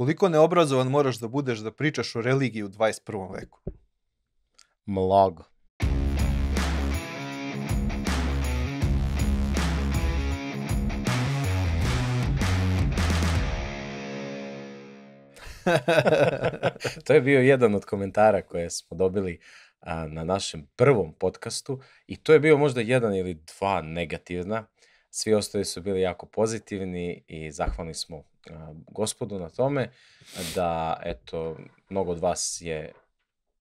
Koliko neobrazovan moraš da budeš da pričaš o religiji u 21. veku? Mnogo. to je bio jedan od komentara koje smo dobili a, na našem prvom podcastu i to je bio možda jedan ili dva negativna. Svi ostali su bili jako pozitivni i zahvalni smo gospodu na tome da, eto, mnogo od vas je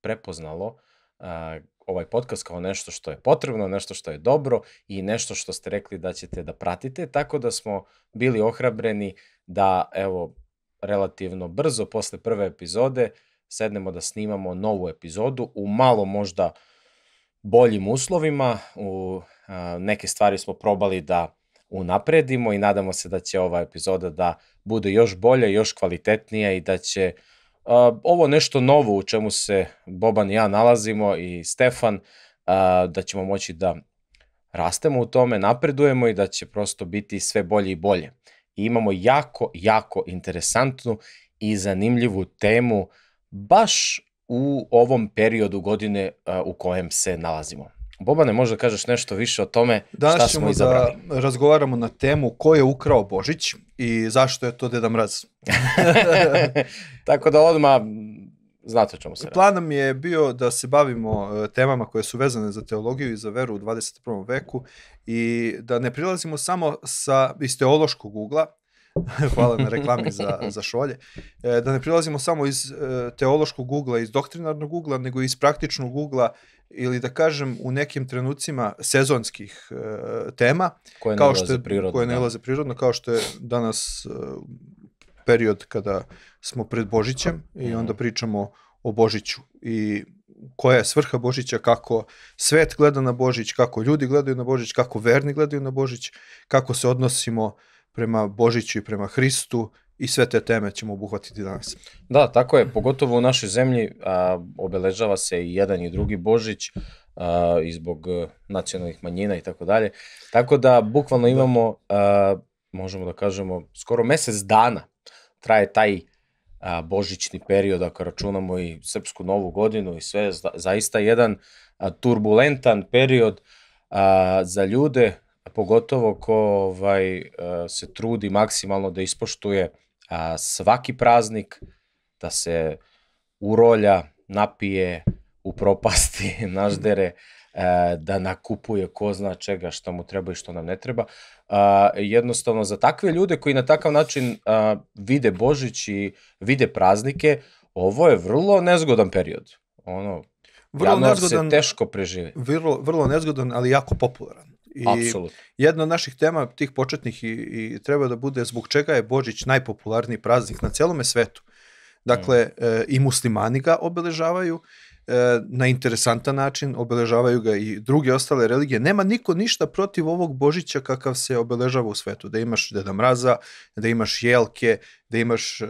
prepoznalo a, ovaj podcast kao nešto što je potrebno, nešto što je dobro i nešto što ste rekli da ćete da pratite, tako da smo bili ohrabreni da, evo, relativno brzo posle prve epizode sednemo da snimamo novu epizodu u malo možda boljim uslovima. U a, neke stvari smo probali da unapredimo i nadamo se da će ova epizoda da bude još bolja, još kvalitetnija i da će a, ovo nešto novo u čemu se Boban i ja nalazimo i Stefan, a, da ćemo moći da rastemo u tome, napredujemo i da će prosto biti sve bolje i bolje. I imamo jako, jako interesantnu i zanimljivu temu baš u ovom periodu godine u kojem se nalazimo. Bobane, možda kažeš nešto više o tome Danas šta smo izabrali? Danas ćemo da razgovaramo na temu ko je ukrao Božić i zašto je to Deda Mraz. Tako da odmah znate o čemu se radi. Plan nam je bio da se bavimo e, temama koje su vezane za teologiju i za veru u 21. veku i da ne prilazimo samo sa iz teološkog ugla, hvala na reklami za, za šolje, e, da ne prilazimo samo iz e, teološkog ugla, iz doktrinarnog ugla, nego iz praktičnog ugla ili da kažem u nekim trenucima sezonskih e, tema Koje ne kao što je, prirodno, koje ne da. ulaze prirodno kao što je danas e, period kada smo pred Božićem i Mhm. onda pričamo o Božiću i koja je svrha Božića, kako svet gleda na Božić, kako ljudi gledaju na Božić, kako verni gledaju na Božić, kako se odnosimo prema Božiću i prema Hristu i sve te teme ćemo obuhvatiti danas. Da, tako je, pogotovo u našoj zemlji a, obeležava se i jedan i drugi Božić a, i zbog e, nacionalnih manjina i tako dalje. Tako da bukvalno imamo, a, možemo da kažemo, skoro mesec dana traje taj a, božićni period, ako računamo i srpsku novu godinu i sve, za, zaista jedan a, turbulentan period a, za ljude, pogotovo ko ovaj, a, se trudi maksimalno da ispoštuje a, svaki praznik, da se urolja, napije, upropasti, naždere, e, da nakupuje ko zna čega što mu treba i što nam ne treba. A, jednostavno, za takve ljude koji na takav način a, vide Božić i vide praznike, ovo je vrlo nezgodan period. Ono, Vrlo januar nezgodan, se teško preživi. vrlo, vrlo nezgodan, ali jako popularan. I Apsolutno. jedna od naših tema, tih početnih i, i treba da bude zbog čega je Božić najpopularniji praznik na celome svetu. Dakle, Mm. e, i muslimani ga obeležavaju e, na interesantan način, obeležavaju ga i druge ostale religije. Nema niko ništa protiv ovog Božića kakav se obeležava u svetu. Da imaš Deda Mraza, da imaš jelke, da imaš, e,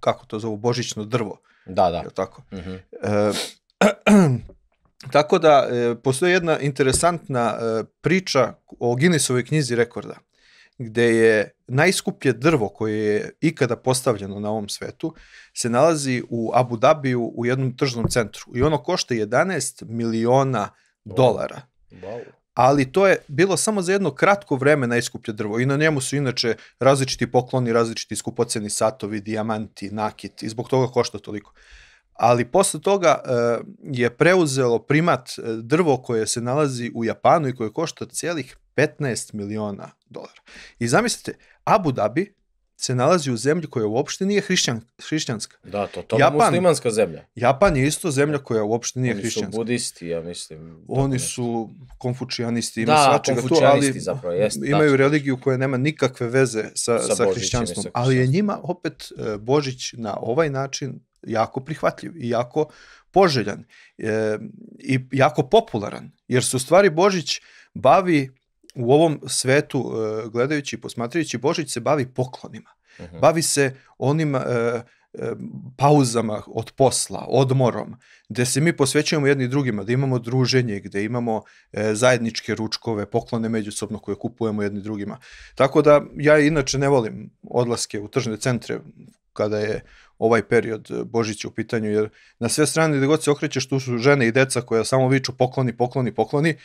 kako to zovu, božićno drvo. Da, da. Je tako? Mhm. E, tako da, e, postoji jedna interesantna e, priča o Guinnessovoj knjizi rekorda, gde je najskuplje drvo koje je ikada postavljeno na ovom svetu se nalazi u Abu Dhabiju u jednom tržnom centru i ono košta 11 miliona dolara. Wow. Ali to je bilo samo za jedno kratko vreme najskuplje drvo i na njemu su inače različiti pokloni, različiti skupoceni satovi, dijamanti, nakit i zbog toga košta toliko. Ali posle toga e, je preuzelo primat e, drvo koje se nalazi u Japanu i koje košta celih 15 miliona dolara. I zamislite, Abu Dhabi se nalazi u zemlji koja uopšte nije hrišćan, hrišćanska. Da, to to je Japan- muslimanska zemlja. Japan je isto zemlja koja uopšte nije Oni su hrišćanska. budisti, ja mislim. Oni nešto. su konfučijanisti, ima Da, svačega tu, ali zapravo, jest, da. imaju religiju koja nema nikakve veze sa, Sa sa, hrišćanstvom, ali je njima opet e, Božić na ovaj način jako prihvatljiv i jako poželjan e, i jako popularan, jer se u stvari Božić bavi u ovom svetu, e, gledajući i posmatrajući, Božić se bavi poklonima. Mhm. Bavi se onim e, e, pauzama od posla, odmorom, gde se mi posvećujemo jedni drugima, da imamo druženje, gde imamo e, zajedničke ručkove, poklone međusobno koje kupujemo jedni drugima. Tako da ja inače ne volim odlaske u tržne centre kada je ovaj period e, Božića u pitanju, jer na sve strane gde god se okrećeš, tu su žene i deca koja samo viču pokloni, pokloni, pokloni,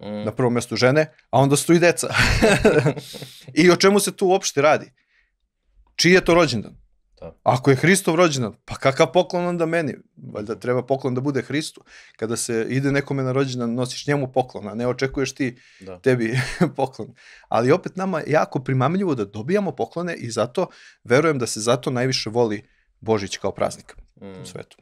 mm. na prvom mestu žene, a onda su i deca. I o čemu se tu uopšte radi? Čiji je to rođendan? Da. Ako je Hristov rođendan, pa kakav poklon onda meni? Valjda treba poklon da bude Hristu. Kada se ide nekome na rođendan, nosiš njemu poklon, a ne očekuješ ti da. tebi poklon. Ali opet nama je jako primamljivo da dobijamo poklone i zato verujem da se zato najviše voli Božić kao praznik mm. u svetu.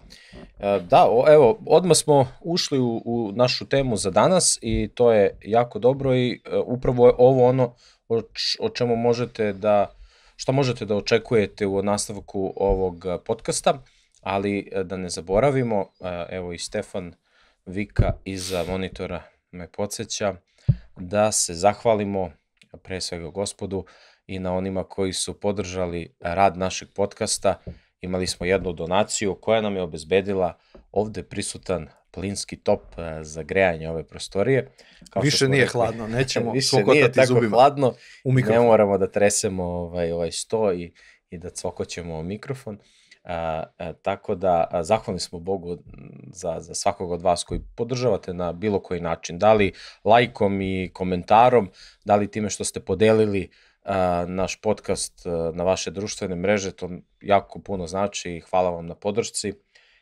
E, da, evo, odmah smo ušli u, u našu temu za danas i to je jako dobro i e, upravo je ovo ono o, o čemu možete da šta možete da očekujete u nastavku ovog podcasta, ali e, da ne zaboravimo, evo i Stefan Vika iza monitora me podsjeća da se zahvalimo pre svega gospodu i na onima koji su podržali rad našeg podcasta imali smo jednu donaciju koja nam je obezbedila ovde prisutan plinski top e, za grejanje ove prostorije. Kao više nije rekli, hladno, nećemo više nije tako zubima. hladno, u mikrofon. ne moramo da tresemo ovaj, ovaj sto i, i da cokoćemo mikrofon. A, a, tako da a, zahvalni smo Bogu za, za svakog od vas koji podržavate na bilo koji način, da li lajkom i komentarom, da li time što ste podelili a, naš podcast na vaše društvene mreže, to jako puno znači i hvala vam na podršci.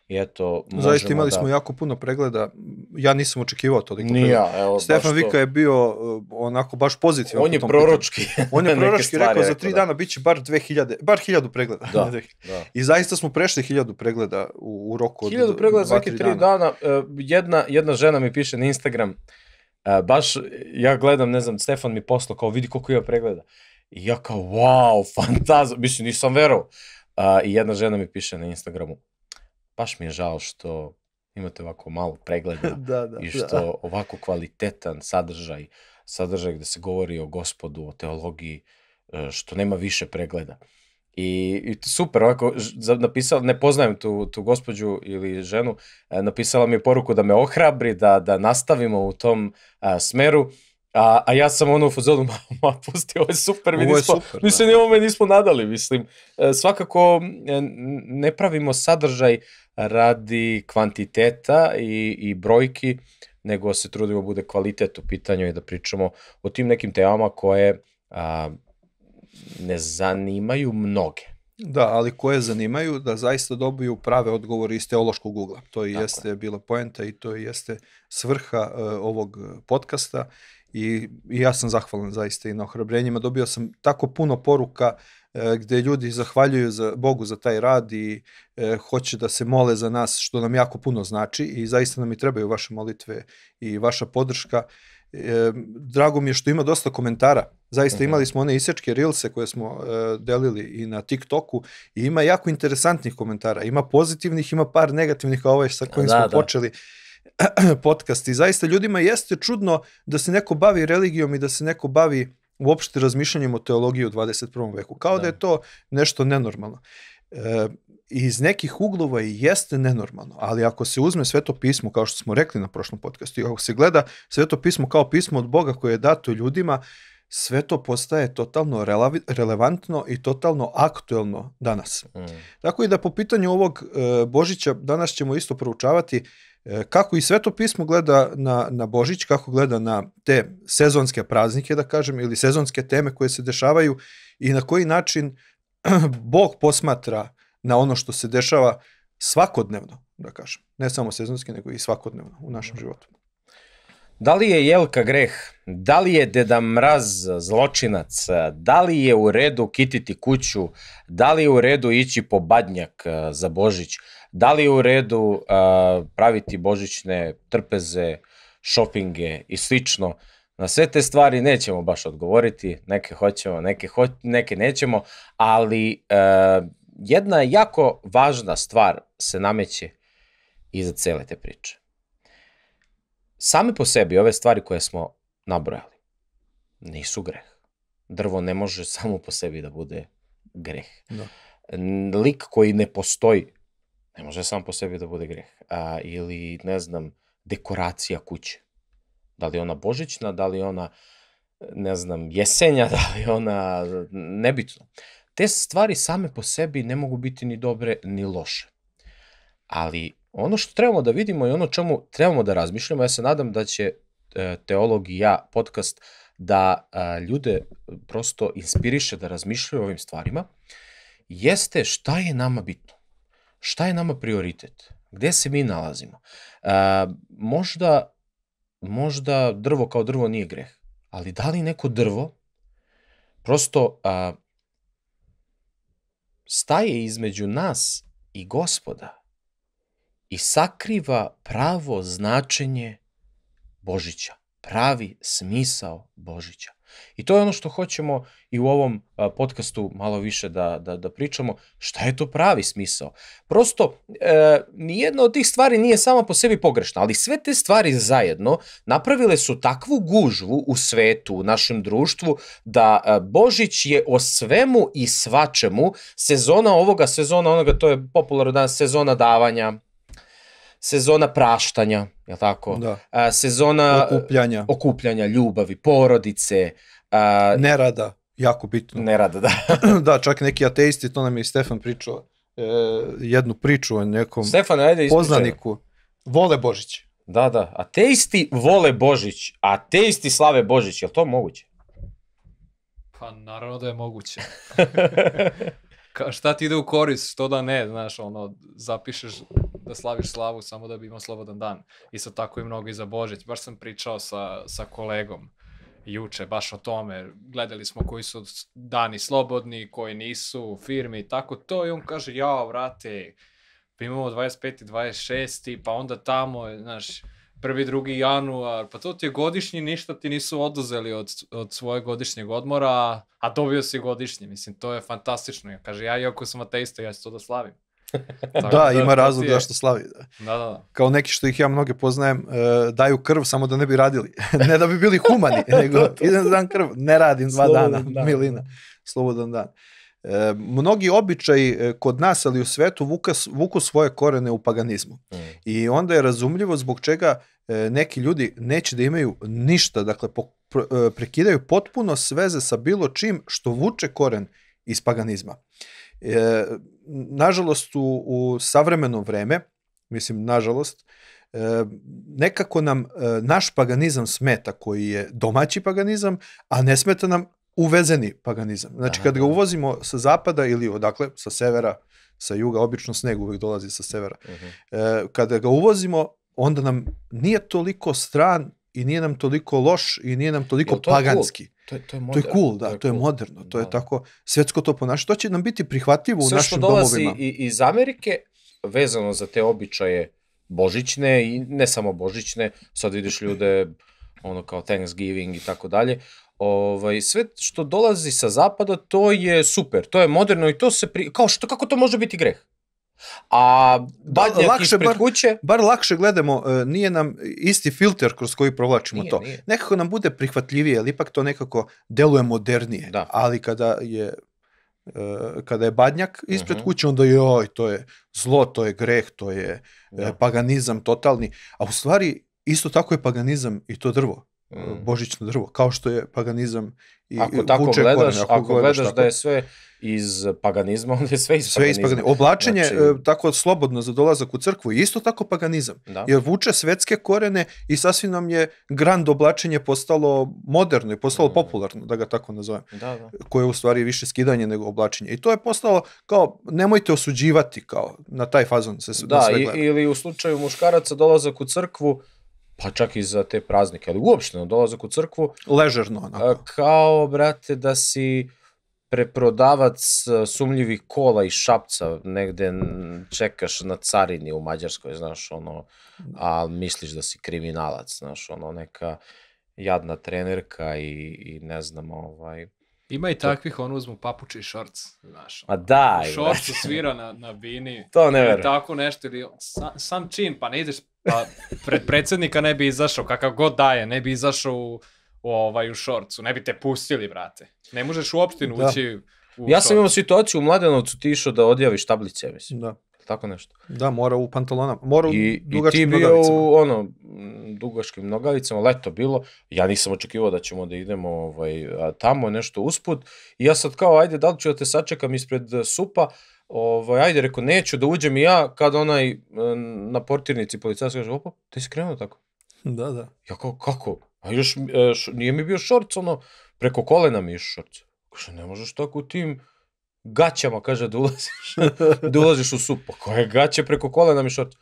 I eto, Zaista imali da... smo jako puno pregleda. Ja nisam očekivao toliko Nije, pregleda. Evo, Stefan Vika to... je bio uh, onako baš pozitivan. On je proročki. On je proročki rekao za tri da. dana biće bar 2000, bar 1000 pregleda. Da, da. I zaista smo prešli 1000 pregleda u, u roku od 1000 pregleda svaki tri dana. dana. Uh, jedna, jedna žena mi piše na Instagram, uh, baš ja gledam, ne znam, Stefan mi poslao kao vidi koliko ima pregleda. I ja kao, wow, fantazno, mislim, nisam verovao. Uh, I jedna žena mi piše na Instagramu, baš mi je žao što imate ovako malo pregleda da, da, i što da. ovako kvalitetan sadržaj, sadržaj gde se govori o gospodu, o teologiji, e, što nema više pregleda. I, i super, ovako, napisala, ne poznajem tu, tu gospođu ili ženu, e, napisala mi je poruku da me ohrabri, da, da nastavimo u tom a, smeru A, a ja sam ono u fazonu, ma, ma pusti, ovo je super, mi nismo, super, mislim, da. ovome nismo nadali, mislim. E, svakako e, ne pravimo sadržaj radi kvantiteta i, i brojki, nego se trudimo da bude kvalitet u pitanju i da pričamo o tim nekim temama koje a, ne zanimaju mnoge. Da, ali koje zanimaju da zaista dobiju prave odgovore iz teološkog ugla. To i jeste je. bila poenta i to i jeste svrha uh, ovog podcasta i, i ja sam zahvalan zaista i na ohrabrenjima. Dobio sam tako puno poruka e, gde ljudi zahvaljuju za Bogu za taj rad i e, hoće da se mole za nas, što nam jako puno znači i zaista nam i trebaju vaše molitve i vaša podrška. E, drago mi je što ima dosta komentara. Zaista uh mhm. -huh. imali smo one isečke rilse koje smo e, delili i na TikToku i ima jako interesantnih komentara. Ima pozitivnih, ima par negativnih kao ovaj sa kojim da, smo da. počeli podcast i zaista ljudima jeste čudno da se neko bavi religijom i da se neko bavi uopšte razmišljanjem o teologiji u 21. veku. Kao da, da je to nešto nenormalno. E, iz nekih uglova i jeste nenormalno, ali ako se uzme sveto pismo, kao što smo rekli na prošlom podcastu, i ako se gleda sveto pismo kao pismo od Boga koje je dato ljudima, sve to postaje totalno relevantno i totalno aktuelno danas. Mm. Tako i da po pitanju ovog e, Božića danas ćemo isto proučavati kako i sveto pismo gleda na, na Božić, kako gleda na te sezonske praznike, da kažem, ili sezonske teme koje se dešavaju i na koji način Bog posmatra na ono što se dešava svakodnevno, da kažem. Ne samo sezonski, nego i svakodnevno u našem životu. Da li je Jelka greh? Da li je Deda Mraz zločinac? Da li je u redu kititi kuću? Da li je u redu ići po badnjak e, za Božić? Da li je u redu uh, praviti božićne trpeze, šopinge i slično? Na sve te stvari nećemo baš odgovoriti, neke hoćemo, neke, ho neke nećemo, ali uh, jedna jako važna stvar se nameće iza cele te priče. Same po sebi ove stvari koje smo nabrojali nisu greh. Drvo ne može samo po sebi da bude greh. Da. Lik koji ne postoji Ne može sam po sebi da bude greh. A, ili, ne znam, dekoracija kuće. Da li ona božićna, da li ona, ne znam, jesenja, da li ona, nebitno. te stvari same po sebi ne mogu biti ni dobre ni loše. Ali ono što trebamo da vidimo i ono čemu trebamo da razmišljamo, ja se nadam da će e, Teolog i ja podcast da a, ljude prosto inspiriše da razmišljaju o ovim stvarima, jeste šta je nama bitno. Šta je nama prioritet? Gde se mi nalazimo? A, možda, možda drvo kao drvo nije greh, ali da li neko drvo prosto a, staje između nas i gospoda i sakriva pravo značenje Božića pravi smisao Božića. I to je ono što hoćemo i u ovom podcastu malo više da, da, da pričamo. Šta je to pravi smisao? Prosto, e, nijedna od tih stvari nije sama po sebi pogrešna, ali sve te stvari zajedno napravile su takvu gužvu u svetu, u našem društvu, da Božić je o svemu i svačemu sezona ovoga, sezona onoga, to je popularno danas, sezona davanja, sezona praštanja, je tako? Da. A, sezona Okupljanja. okupljanja, ljubavi, porodice, a, Nerada, jako bitno. nerada, da. da, čak neki ateisti, to nam je i Stefan pričao, e, jednu priču o nekom Stefan, ajde poznaniku. Vole Božić. Da, da. Ateisti vole Božić, ateisti slave Božić, je li to moguće? Pa naravno da je moguće. Ka, šta ti ide u korist, što da ne, znaš, ono, zapišeš da slaviš slavu samo da bi imao slobodan dan. Isto tako i mnogo i za Božić. Baš sam pričao sa, sa kolegom juče baš o tome. Gledali smo koji su dani slobodni, koji nisu u firmi i tako to. I on kaže, ja, vrate, pa imamo 25. i 26. pa onda tamo, znaš, prvi, drugi januar, pa to ti je godišnji, ništa ti nisu oduzeli od, od svojeg godišnjeg odmora, a dobio si godišnji, mislim, to je fantastično. Ja kaže, ja iako sam ateista, ja ću to da slavim. Tako Da, ima razlog zašto slavi. Da. Da, da, da. Kao neki što ih ja mnoge poznajem, e, daju krv samo da ne bi radili. ne da bi bili humani, nego idem da dam krv, ne radim dva Slobodan dana, dan, milina, da. slobodan dan. E, mnogi običaji e, kod nas, ali u svetu, vuka, vuku svoje korene u paganizmu. Mm. I onda je razumljivo zbog čega e, neki ljudi neće da imaju ništa, dakle po, pr- e, prekidaju potpuno sveze sa bilo čim što vuče koren iz paganizma. E, nažalost, u, u savremeno vreme, mislim, nažalost, e, nekako nam e, naš paganizam smeta, koji je domaći paganizam, a ne smeta nam uvezeni paganizam. Znači, kad ga da. uvozimo sa zapada ili odakle, sa severa, sa juga, obično sneg uvek dolazi sa severa, Mhm. e, kada ga uvozimo, onda nam nije toliko stran i nije nam toliko loš i nije nam toliko to je cool? To je, to je To je moderno. cool, da, to je, moderno, to je Da. tako svetsko to ponašanje. To će nam biti prihvatljivo u Sve što našim dolazi domovima. i, iz Amerike, vezano za te običaje božićne i ne samo božićne, sad vidiš ljude ono kao Thanksgiving i tako dalje, ovaj, sve što dolazi sa zapada, to je super, to je moderno i to se, pri... kao što, kako to može biti greh? A badnjak lakše ispred bar- kuće, Bar lakše gledamo, e, nije nam isti filter kroz koji provlačimo Nije, to. nije. Nekako nam bude prihvatljivije, ali ipak to nekako deluje modernije. Da. Ali kada je e, kada je badnjak ispred Mhm. kuće, onda joj, to je zlo, to je greh, to je Da. e, paganizam totalni. A u stvari, isto tako je paganizam i to drvo. Mm. božićno drvo, kao što je paganizam i ako tako vuče gledaš, korene, ako gledaš tako. da je sve iz paganizma, onda je sve iz sve iz paganizma. paganizma. Oblačenje Znači- e, tako slobodno za dolazak u crkvu je isto tako paganizam. Da. Jer vuče svetske korene i sasvim nam je grand oblačenje postalo moderno i postalo Mm. popularno, da ga tako nazovem, Da, da. koje je u stvari više skidanje nego oblačenje. I to je postalo kao, nemojte osuđivati kao, na taj fazon se Da, sve gleda. ili u slučaju muškaraca dolazak u crkvu, pa čak i za te praznike, ali uopšteno dolazak u crkvu, Ležerno, onako. kao, brate, da si preprodavac a, sumnjivih kola i šapca, negde čekaš na carini u Mađarskoj, znaš, ono, a misliš da si kriminalac, znaš, ono, neka jadna trenerka i, i ne znam, ovaj... Ima i takvih, on uzmu papuče i šorc, znaš. A daj, U šorcu svira na, na bini. To ne verujem. Tako nešto, ili sam, sam čin, pa ne ideš, pa pred predsednika ne bi izašao, kakav god daje, ne bi izašao u, ovaj, u šorcu, ne bi te pustili, brate. Ne možeš u opštinu Da. ući u Ja sam imao situaciju u Mladenovcu ti išao da odjaviš tablice, mislim. Da. tako nešto. Da, mora u pantalonama. Mora u I, i ti dugačkim bio nogavicama. u ono, dugačkim nogavicama, leto bilo, ja nisam očekivao da ćemo da idemo ovaj, a, tamo nešto usput i ja sad kao, ajde, da li ću da te sačekam ispred e, supa, ovaj, ajde, reko, neću da uđem i ja, kad onaj e, na portirnici policajac kaže, opa, ti si krenuo tako. Da, da. Ja kao, kako? A još, e, š, nije mi bio šorc, ono, preko kolena mi je šorc. Kaže, ne možeš tako u tim gaćama, kaže, da ulaziš, da ulaziš u sup. Pa koje gaće preko kolena mi šorc?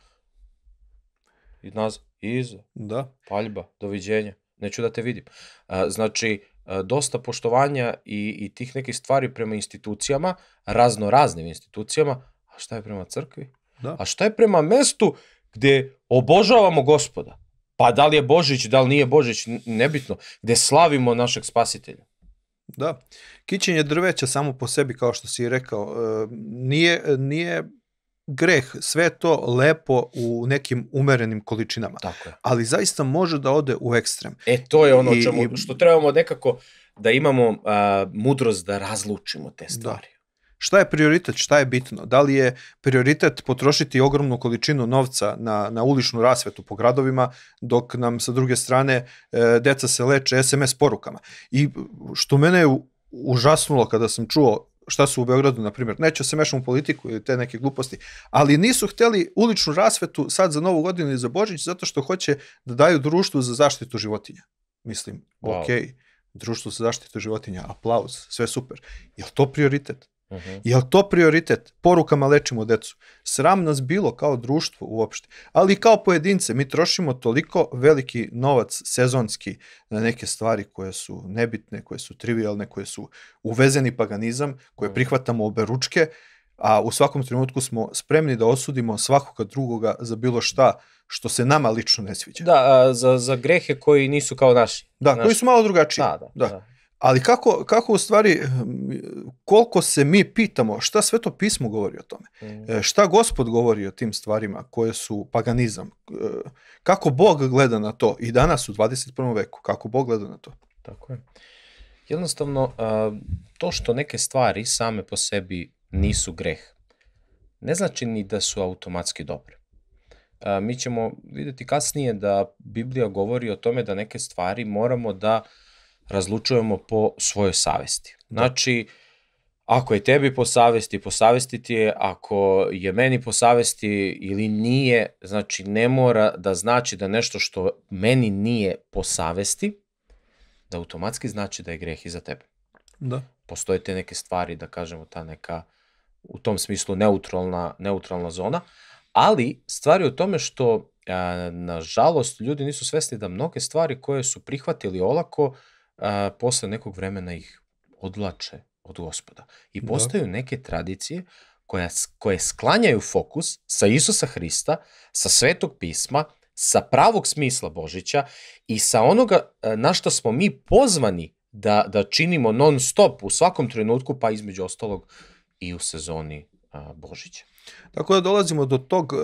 I nazad, i iza, Da. paljba, doviđenja, neću da te vidim. A, znači, a, dosta poštovanja i, i tih nekih stvari prema institucijama, razno raznim institucijama, a šta je prema crkvi? Da. A šta je prema mestu gde obožavamo gospoda? Pa da li je Božić, da li nije Božić, nebitno. Gde slavimo našeg spasitelja. Da. Kićenje drveća samo po sebi, kao što si rekao, e, nije, nije greh, sve to lepo u nekim umerenim količinama. Tako je. Ali zaista može da ode u ekstrem. E, to je ono I- čemu, što trebamo nekako da imamo a, mudrost da razlučimo te stvari. Šta je prioritet, šta je bitno? Da li je prioritet potrošiti ogromnu količinu novca na, na uličnu rasvetu po gradovima, dok nam sa druge strane e, deca se leče SMS porukama. I što mene je užasnulo kada sam čuo šta su u Beogradu, na primjer, neću se mešam u politiku ili te neke gluposti, ali nisu hteli uličnu rasvetu sad za novu godinu ili za Božić zato što hoće da daju društvu za zaštitu životinja. Mislim, Wow. ok, društvo za zaštitu životinja, aplauz, sve super. Je li to prioritet? Uh -huh. Je li to prioritet? Porukama lečimo decu. Sram nas bilo kao društvo uopšte. Ali i kao pojedince, mi trošimo toliko veliki novac sezonski na neke stvari koje su nebitne, koje su trivialne, koje su uvezeni paganizam, koje Mm. prihvatamo obe ručke, a u svakom trenutku smo spremni da osudimo svakoga drugoga za bilo šta što se nama lično ne sviđa. Da, a, za, za grehe koji nisu kao naši. Da, Znaš, koji su malo drugačiji. Da, da, da. da. Ali kako, kako u stvari, hm, koliko se mi pitamo šta sve to pismo govori o tome? Mm. Šta gospod govori o tim stvarima koje su paganizam? E, Kako Bog gleda na to i danas u 21. veku? Kako Bog gleda na to? Tako je. Jednostavno, to što neke stvari same po sebi nisu greh, ne znači ni da su automatski dobre. Mi ćemo videti kasnije da Biblija govori o tome da neke stvari moramo da razlučujemo po svojoj savesti. Znači, ako je tebi po savesti, po savesti ti je, ako je meni po savesti ili nije, znači ne mora da znači da nešto što meni nije po savesti, da automatski znači da je greh i za tebe. Da. Postoje te neke stvari, da kažemo, ta neka, u tom smislu, neutralna, neutralna zona, ali stvari u tome što, a, nažalost, ljudi nisu svesni da mnoge stvari koje su prihvatili olako, a, posle nekog vremena ih odlače od gospoda. I Da. postaju neke tradicije koja, koje sklanjaju fokus sa Isusa Hrista, sa Svetog pisma, sa pravog smisla Božića i sa onoga e, na što smo mi pozvani da, da činimo non stop u svakom trenutku, pa između ostalog i u sezoni a, Božića. Tako da dolazimo do tog e,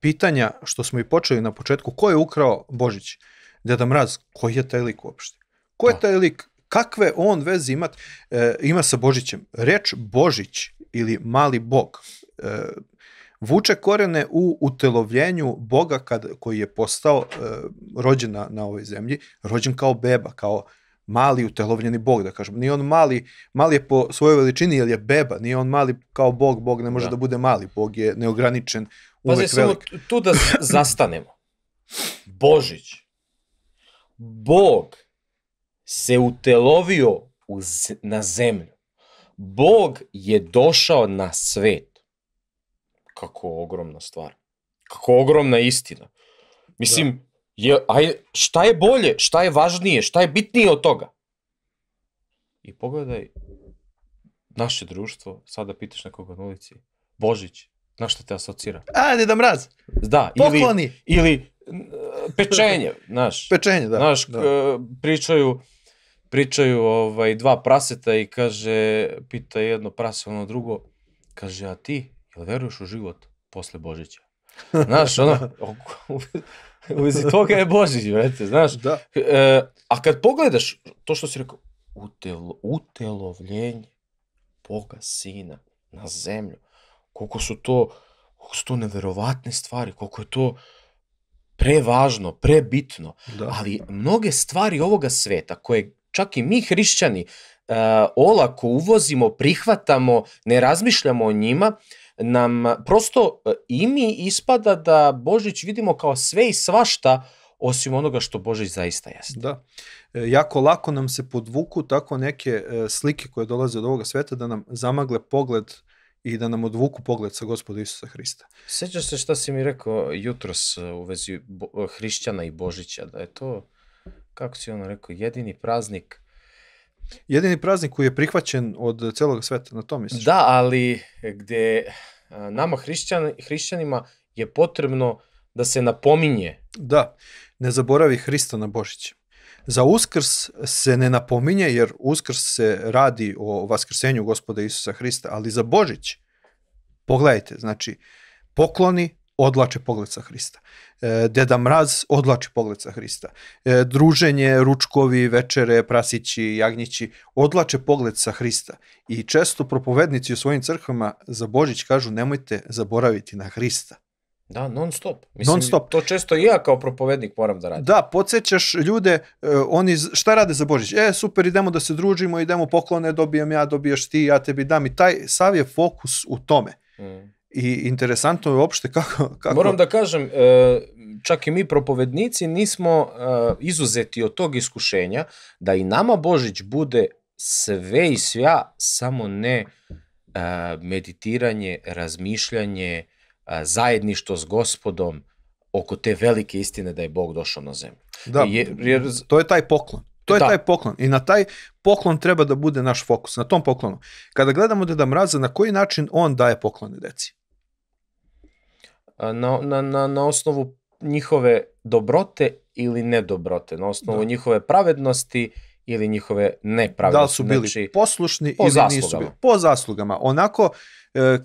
pitanja što smo i počeli na početku, ko je ukrao Božić? Deda Mraz, koji je taj lik uopšte? Ko je Da. taj lik? Kakve on veze ima, e, ima sa Božićem? Reč Božić ili mali bog e, vuče korene u utelovljenju Boga kad, koji je postao e, rođen na, na ovoj zemlji, rođen kao beba, kao mali utelovljeni bog, da kažem. Nije on mali, mali je po svojoj veličini, jer je beba, nije on mali kao bog, bog ne može da, Da. bude mali, bog je neograničen, Pazi, uvek samo velik. tu- tu da zastanemo. Božić. Bog se utelovio u z- na zemlju. Bog je došao na svet. Kako ogromna stvar. Kako ogromna istina. Mislim, je, aj, šta je bolje, šta je važnije, šta je bitnije od toga? I pogledaj naše društvo, sada pitaš nekoga na ulici, Božić, na što te asocira? A, Deda Mraz, Da, ili, pokloni, ili n- pečenje, znaš. pečenje, da. znaš, da. pričaju, pričaju ovaj, dva praseta i kaže, pita jedno prase, ono drugo, kaže, a ti, jel veruješ u život posle Božića? Znaš, ono, u vezi toga je Božić, vrete, znaš. Da, E, a kad pogledaš to što si rekao, utelo, utelovljenje Boga Sina na zemlju, koliko su to koliko su to neverovatne stvari, koliko je to prevažno, prebitno. Da. Ali mnoge stvari ovoga sveta, koje čak i mi hrišćani uh, olako uvozimo, prihvatamo, ne razmišljamo o njima, nam prosto uh, i mi ispada da Božić vidimo kao sve i svašta osim onoga što Božić zaista jeste. Da. E, jako lako nam se podvuku tako neke e, slike koje dolaze od ovoga sveta da nam zamagle pogled i da nam odvuku pogled sa gospoda Isusa Hrista. Sećaš se šta si mi rekao jutros uh, u vezi bo, hrišćana i Božića, da je to, kako si ono rekao, jedini praznik Jedini praznik koji je prihvaćen od celog sveta, na to misliš? Da, ali gde a, nama hrišćan, hrišćanima je potrebno da se napominje. Da, ne zaboravi Hrista na Božić. Za Uskrs se ne napominje, jer Uskrs se radi o vaskrsenju gospoda Isusa Hrista, ali za Božić, pogledajte, znači, pokloni odlače pogled sa Hrista. E, Deda Mraz odlači pogled sa Hrista. E, druženje, ručkovi, večere, prasići, jagnjići odlače pogled sa Hrista. I često propovednici u svojim crkvama za Božić kažu nemojte zaboraviti na Hrista. Da, non stop. Mislim, Non stop. To često i ja kao propovednik moram da radim. Da, podsjećaš ljude, e, oni šta rade za Božić? E, super, idemo da se družimo, idemo poklone, dobijem ja, dobijaš ti, ja tebi dam. I taj sav je fokus u tome. Mm. I interesantno je uopšte kako... kako... Moram da kažem, e, čak i mi propovednici nismo e, izuzeti od tog iskušenja da i nama Božić bude sve i svja, samo ne e, meditiranje, razmišljanje, zajedništvo s gospodom oko te velike istine da je Bog došao na zemlju. Da, Jer, jer to je taj poklon. To je Da. taj poklon. I na taj poklon treba da bude naš fokus, na tom poklonu. Kada gledamo Deda Mraza, na koji način on daje poklone deci? Na, na, na, na osnovu njihove dobrote ili nedobrote, na osnovu Da. njihove pravednosti ili njihove nepravednosti. Da li su bili Znači, poslušni po ili nisu zaslugama. bili? Po zaslugama. Onako e,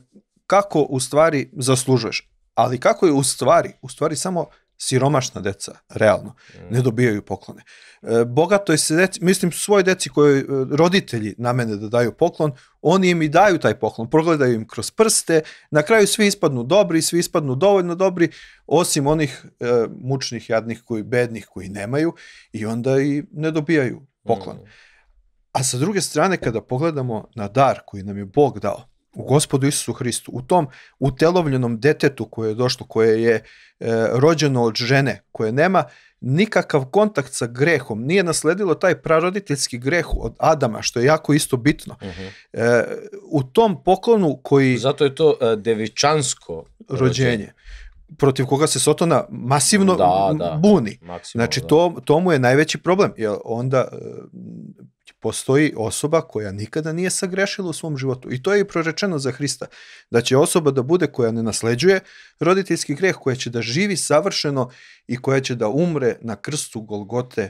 kako u stvari zaslužuješ. Ali kako je u stvari? U stvari samo siromašna deca, realno, mm, ne dobijaju poklone. E, bogato je se deci, mislim svoj deci koji e, roditelji namene da daju poklon, oni im i daju taj poklon, progledaju im kroz prste, na kraju svi ispadnu dobri, svi ispadnu dovoljno dobri, osim onih e, mučnih, jadnih, koji bednih, koji nemaju i onda i ne dobijaju poklon. mm, A sa druge strane, kada pogledamo na dar koji nam je Bog dao, u gospodu Isusu Hristu, u tom utelovljenom detetu koje je došlo, koje je e, rođeno od žene, koje nema nikakav kontakt sa grehom, nije nasledilo taj praroditeljski greh od Adama, što je jako isto bitno. mhm. E, u tom poklonu koji Zato je to uh, devičansko rođenje, protiv koga se Sotona masivno Da, da. buni. Maksimalno, Znači, da. to, to mu je najveći problem, jer onda e, postoji osoba koja nikada nije sagrešila u svom životu. I to je i prorečeno za Hrista, da će osoba da bude koja ne nasleđuje roditeljski greh, koja će da živi savršeno i koja će da umre na krstu Golgote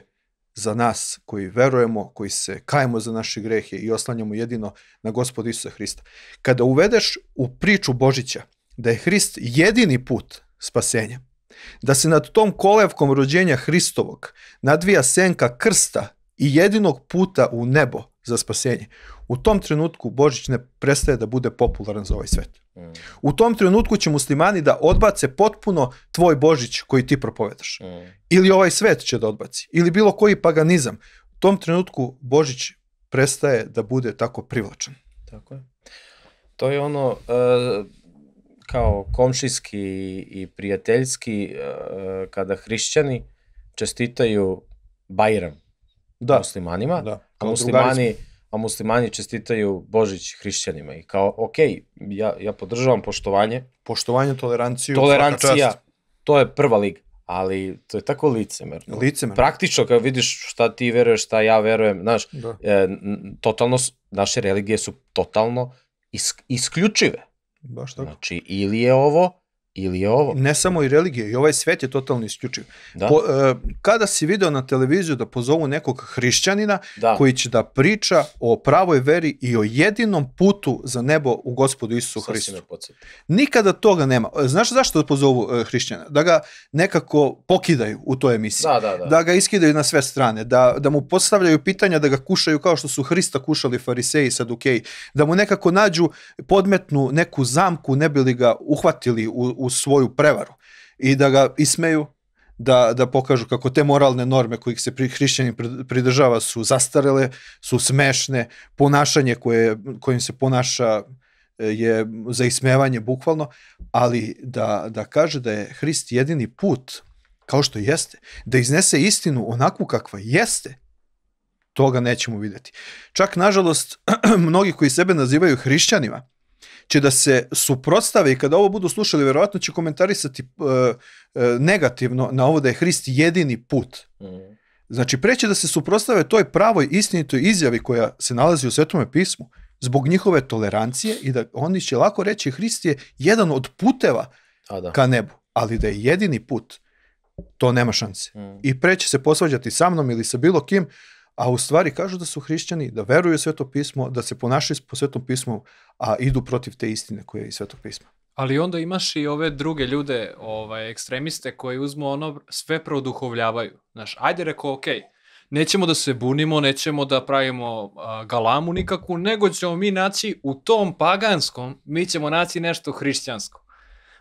za nas koji verujemo, koji se kajemo za naše grehe i oslanjamo jedino na gospoda Isusa Hrista. Kada uvedeš u priču Božića da je Hrist jedini put spasenja, da se nad tom kolevkom rođenja Hristovog nadvija senka krsta i jedinog puta u nebo za spasenje. U tom trenutku Božić ne prestaje da bude popularan za ovaj svet. Mm, U tom trenutku će muslimani da odbace potpuno tvoj Božić koji ti propovedaš. mm. Ili ovaj svet će da odbaci. Ili bilo koji paganizam. U tom trenutku Božić prestaje da bude tako privlačan. Tako je. To je ono e, kao komšijski i prijateljski e, kada hrišćani čestitaju Bajram Da, muslimanima, da. a muslimani a muslimani čestitaju Božić hrišćanima i kao ok, ja, ja podržavam poštovanje, Poštovanje, toleranciju. tolerancija, to je prva liga, ali to je tako licemerno. Licemerno. Praktično, kad vidiš šta ti veruješ, šta ja verujem, znaš, Da. e, totalno, naše religije su totalno is, isključive. Baš tako. Znači, ili je ovo, Ili je ovo? Ne samo i religije, i ovaj svet je totalno isključiv. Da, Po, e, kada si video na televiziju da pozovu nekog hrišćanina da. koji će da priča o pravoj veri i o jedinom putu za nebo u gospodu Isusu Sad Hristu. Nikada toga nema. Znaš zašto da pozovu e, hrišćana? Da ga nekako pokidaju u toj emisiji. Da, da, da. Da ga iskidaju na sve strane, da, da mu postavljaju pitanja, da ga kušaju kao što su Hrista kušali fariseji i sadukeji, da mu nekako nađu, podmetnu neku zamku, ne bi li ga uhvatili u, u svoju prevaru i da ga ismeju, da, da pokažu kako te moralne norme kojih se hrišćanin prid- pridržava su zastarele, su smešne, ponašanje koje, kojim se ponaša e, je za ismevanje bukvalno, ali da, da kaže da je Hrist jedini put, kao što jeste, da iznese istinu onakvu kakva jeste, toga nećemo videti. Čak, nažalost, mnogi koji sebe nazivaju hrišćanima, će da se suprotstave i kada ovo budu slušali, verovatno će komentarisati e, e, negativno na ovo da je Hrist jedini put. Mm. Znači, preće da se suprotstave toj pravoj istinitoj izjavi koja se nalazi u Svetome pismu, zbog njihove tolerancije i da oni će lako reći Hrist je jedan od puteva A da. ka nebu, ali da je jedini put, to nema šanse. Mm. I pre će se posvađati sa mnom ili sa bilo kim, a u stvari kažu da su hrišćani, da veruju u sveto pismo, da se ponašaju po svetom pismu, a idu protiv te istine koje je iz svetog pisma. Ali onda imaš i ove druge ljude, ovaj, ekstremiste koji uzmu ono, sve produhovljavaju. Znaš, ajde rekao, okej, nećemo da se bunimo, nećemo da pravimo a, galamu nikakvu, nego ćemo mi naći u tom paganskom, mi ćemo naći nešto hrišćansko.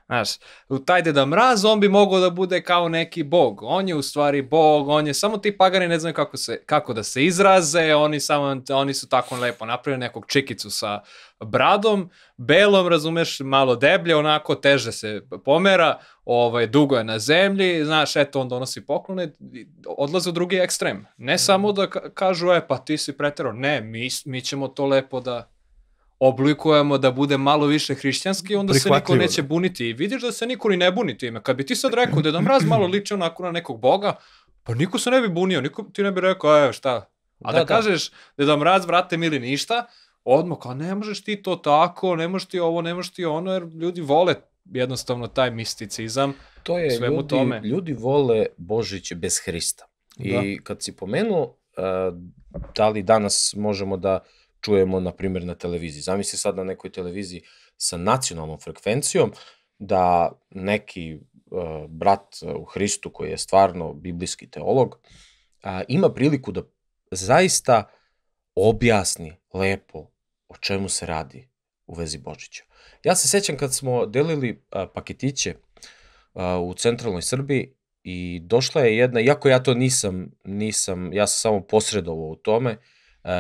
Znaš, u taj Deda Mraz, on bi mogao da bude kao neki bog. On je u stvari bog, on je, samo ti pagani ne znaju kako, se, kako da se izraze, oni, samo, oni su tako lepo napravili nekog čikicu sa bradom, belom, razumeš, malo deblje, onako teže se pomera, ovaj, dugo je na zemlji, znaš, eto, on donosi poklone, odlaze u drugi ekstrem. Ne samo da ka- kažu, e, pa ti si preterao, ne, mi, mi ćemo to lepo da oblikujemo da bude malo više hrišćanski, onda se niko neće da. buniti. I vidiš da se niko ni ne buni time. Kad bi ti sad rekao da je da mraz malo liči onako na nekog boga, pa niko se ne bi bunio, niko ti ne bi rekao, evo šta. A da, Da, da, da. kažeš da da mraz, vrate mili ništa, odmah kao ne možeš ti to tako, ne možeš ti ovo, ne možeš ti ono, jer ljudi vole jednostavno taj misticizam. To je, svemu ljudi, tome. ljudi vole Božić bez Hrista. I kad si pomenuo, uh, da li danas možemo da čujemo, na primjer, na televiziji. Zamisli sad na nekoj televiziji sa nacionalnom frekvencijom da neki uh, brat u Hristu, koji je stvarno biblijski teolog, a, ima priliku da zaista objasni lepo o čemu se radi u vezi Božića. Ja se sećam kad smo delili a, paketiće a, u centralnoj Srbiji i došla je jedna, iako ja to nisam, nisam ja sam samo posredovao u tome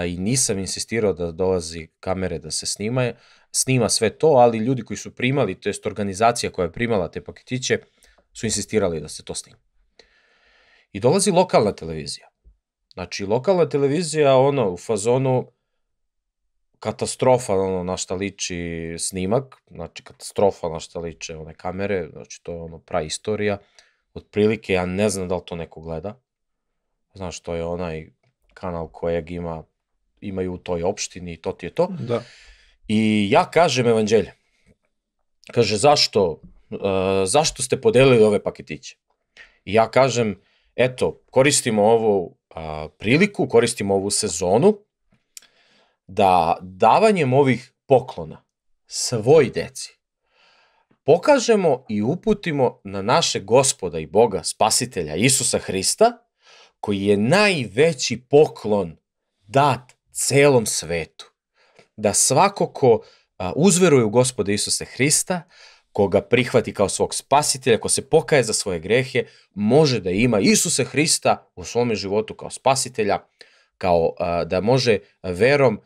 i nisam insistirao da dolazi kamere da se snima, snima sve to, ali ljudi koji su primali, to jest organizacija koja je primala te paketiće, su insistirali da se to snima. I dolazi lokalna televizija. Znači, lokalna televizija, ono, u fazonu katastrofa, ono, na šta liči snimak, znači, katastrofa na šta liče one kamere, znači, to je ono praistorija. Otprilike, ja ne znam da li to neko gleda. Znaš, to je onaj kanal kojeg ima, imaju u toj opštini i to ti je to. Da. I ja kažem evanđelje. Kaže, zašto, uh, zašto ste podelili ove paketiće? I ja kažem, eto, koristimo ovu uh, priliku, koristimo ovu sezonu, da davanjem ovih poklona svoj deci pokažemo i uputimo na naše gospoda i Boga, spasitelja Isusa Hrista, koji je najveći poklon dat celom svetu da svako ko uzveruje u gospoda Isusa Hrista, koga prihvati kao svog spasitelja, ko se pokaje za svoje grehe, može da ima Isusa Hrista u svome životu kao spasitelja, kao da može verom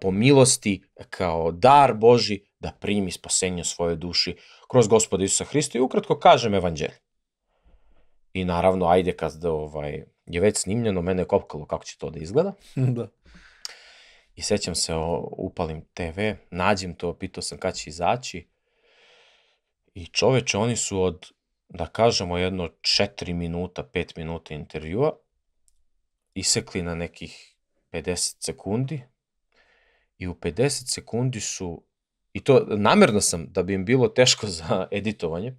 po milosti, kao dar Boži, da primi spasenje u svojoj duši kroz gospoda Isusa Hrista i ukratko kažem evanđelje. I naravno, ajde kad da, ovaj, je već snimljeno, mene je kopkalo kako će to da izgleda. da. I sećam se, o, upalim TV, nađem to, pitao sam kad će izaći. I čoveče, oni su od, da kažemo, jedno 4 minuta, 5 minuta intervjua, isekli na nekih 50 sekundi. I u 50 sekundi su, i to namerno sam, da bi im bilo teško za editovanje,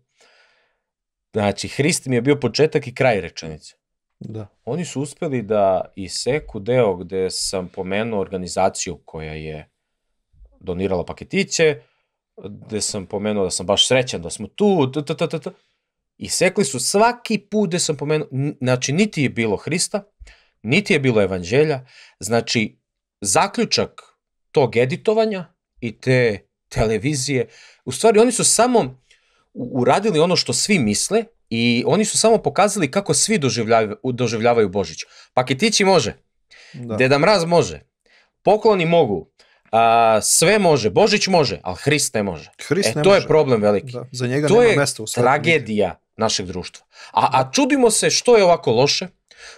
Znači, Hrist mi je bio početak i kraj rečenice. Da. Oni su uspeli da iseku deo gde sam pomenuo organizaciju koja je donirala paketiće, gde sam pomenuo da sam baš srećan da smo tu, t, t, t, t, t. I sekli su svaki put gde sam pomenuo, znači niti je bilo Hrista, niti je bilo evanđelja, znači zaključak tog editovanja i te televizije, u stvari oni su samo uradili ono što svi misle i oni su samo pokazali kako svi doživljavaju, doživljavaju Božić. Paketići može, Da. Deda Mraz može, pokloni mogu, a, sve može, Božić može, ali Hrist ne može. Hrist e, ne to može. je problem veliki. Da. Za njega To nema je mesta u. Tragedija našeg društva. A, a čudimo se što je ovako loše,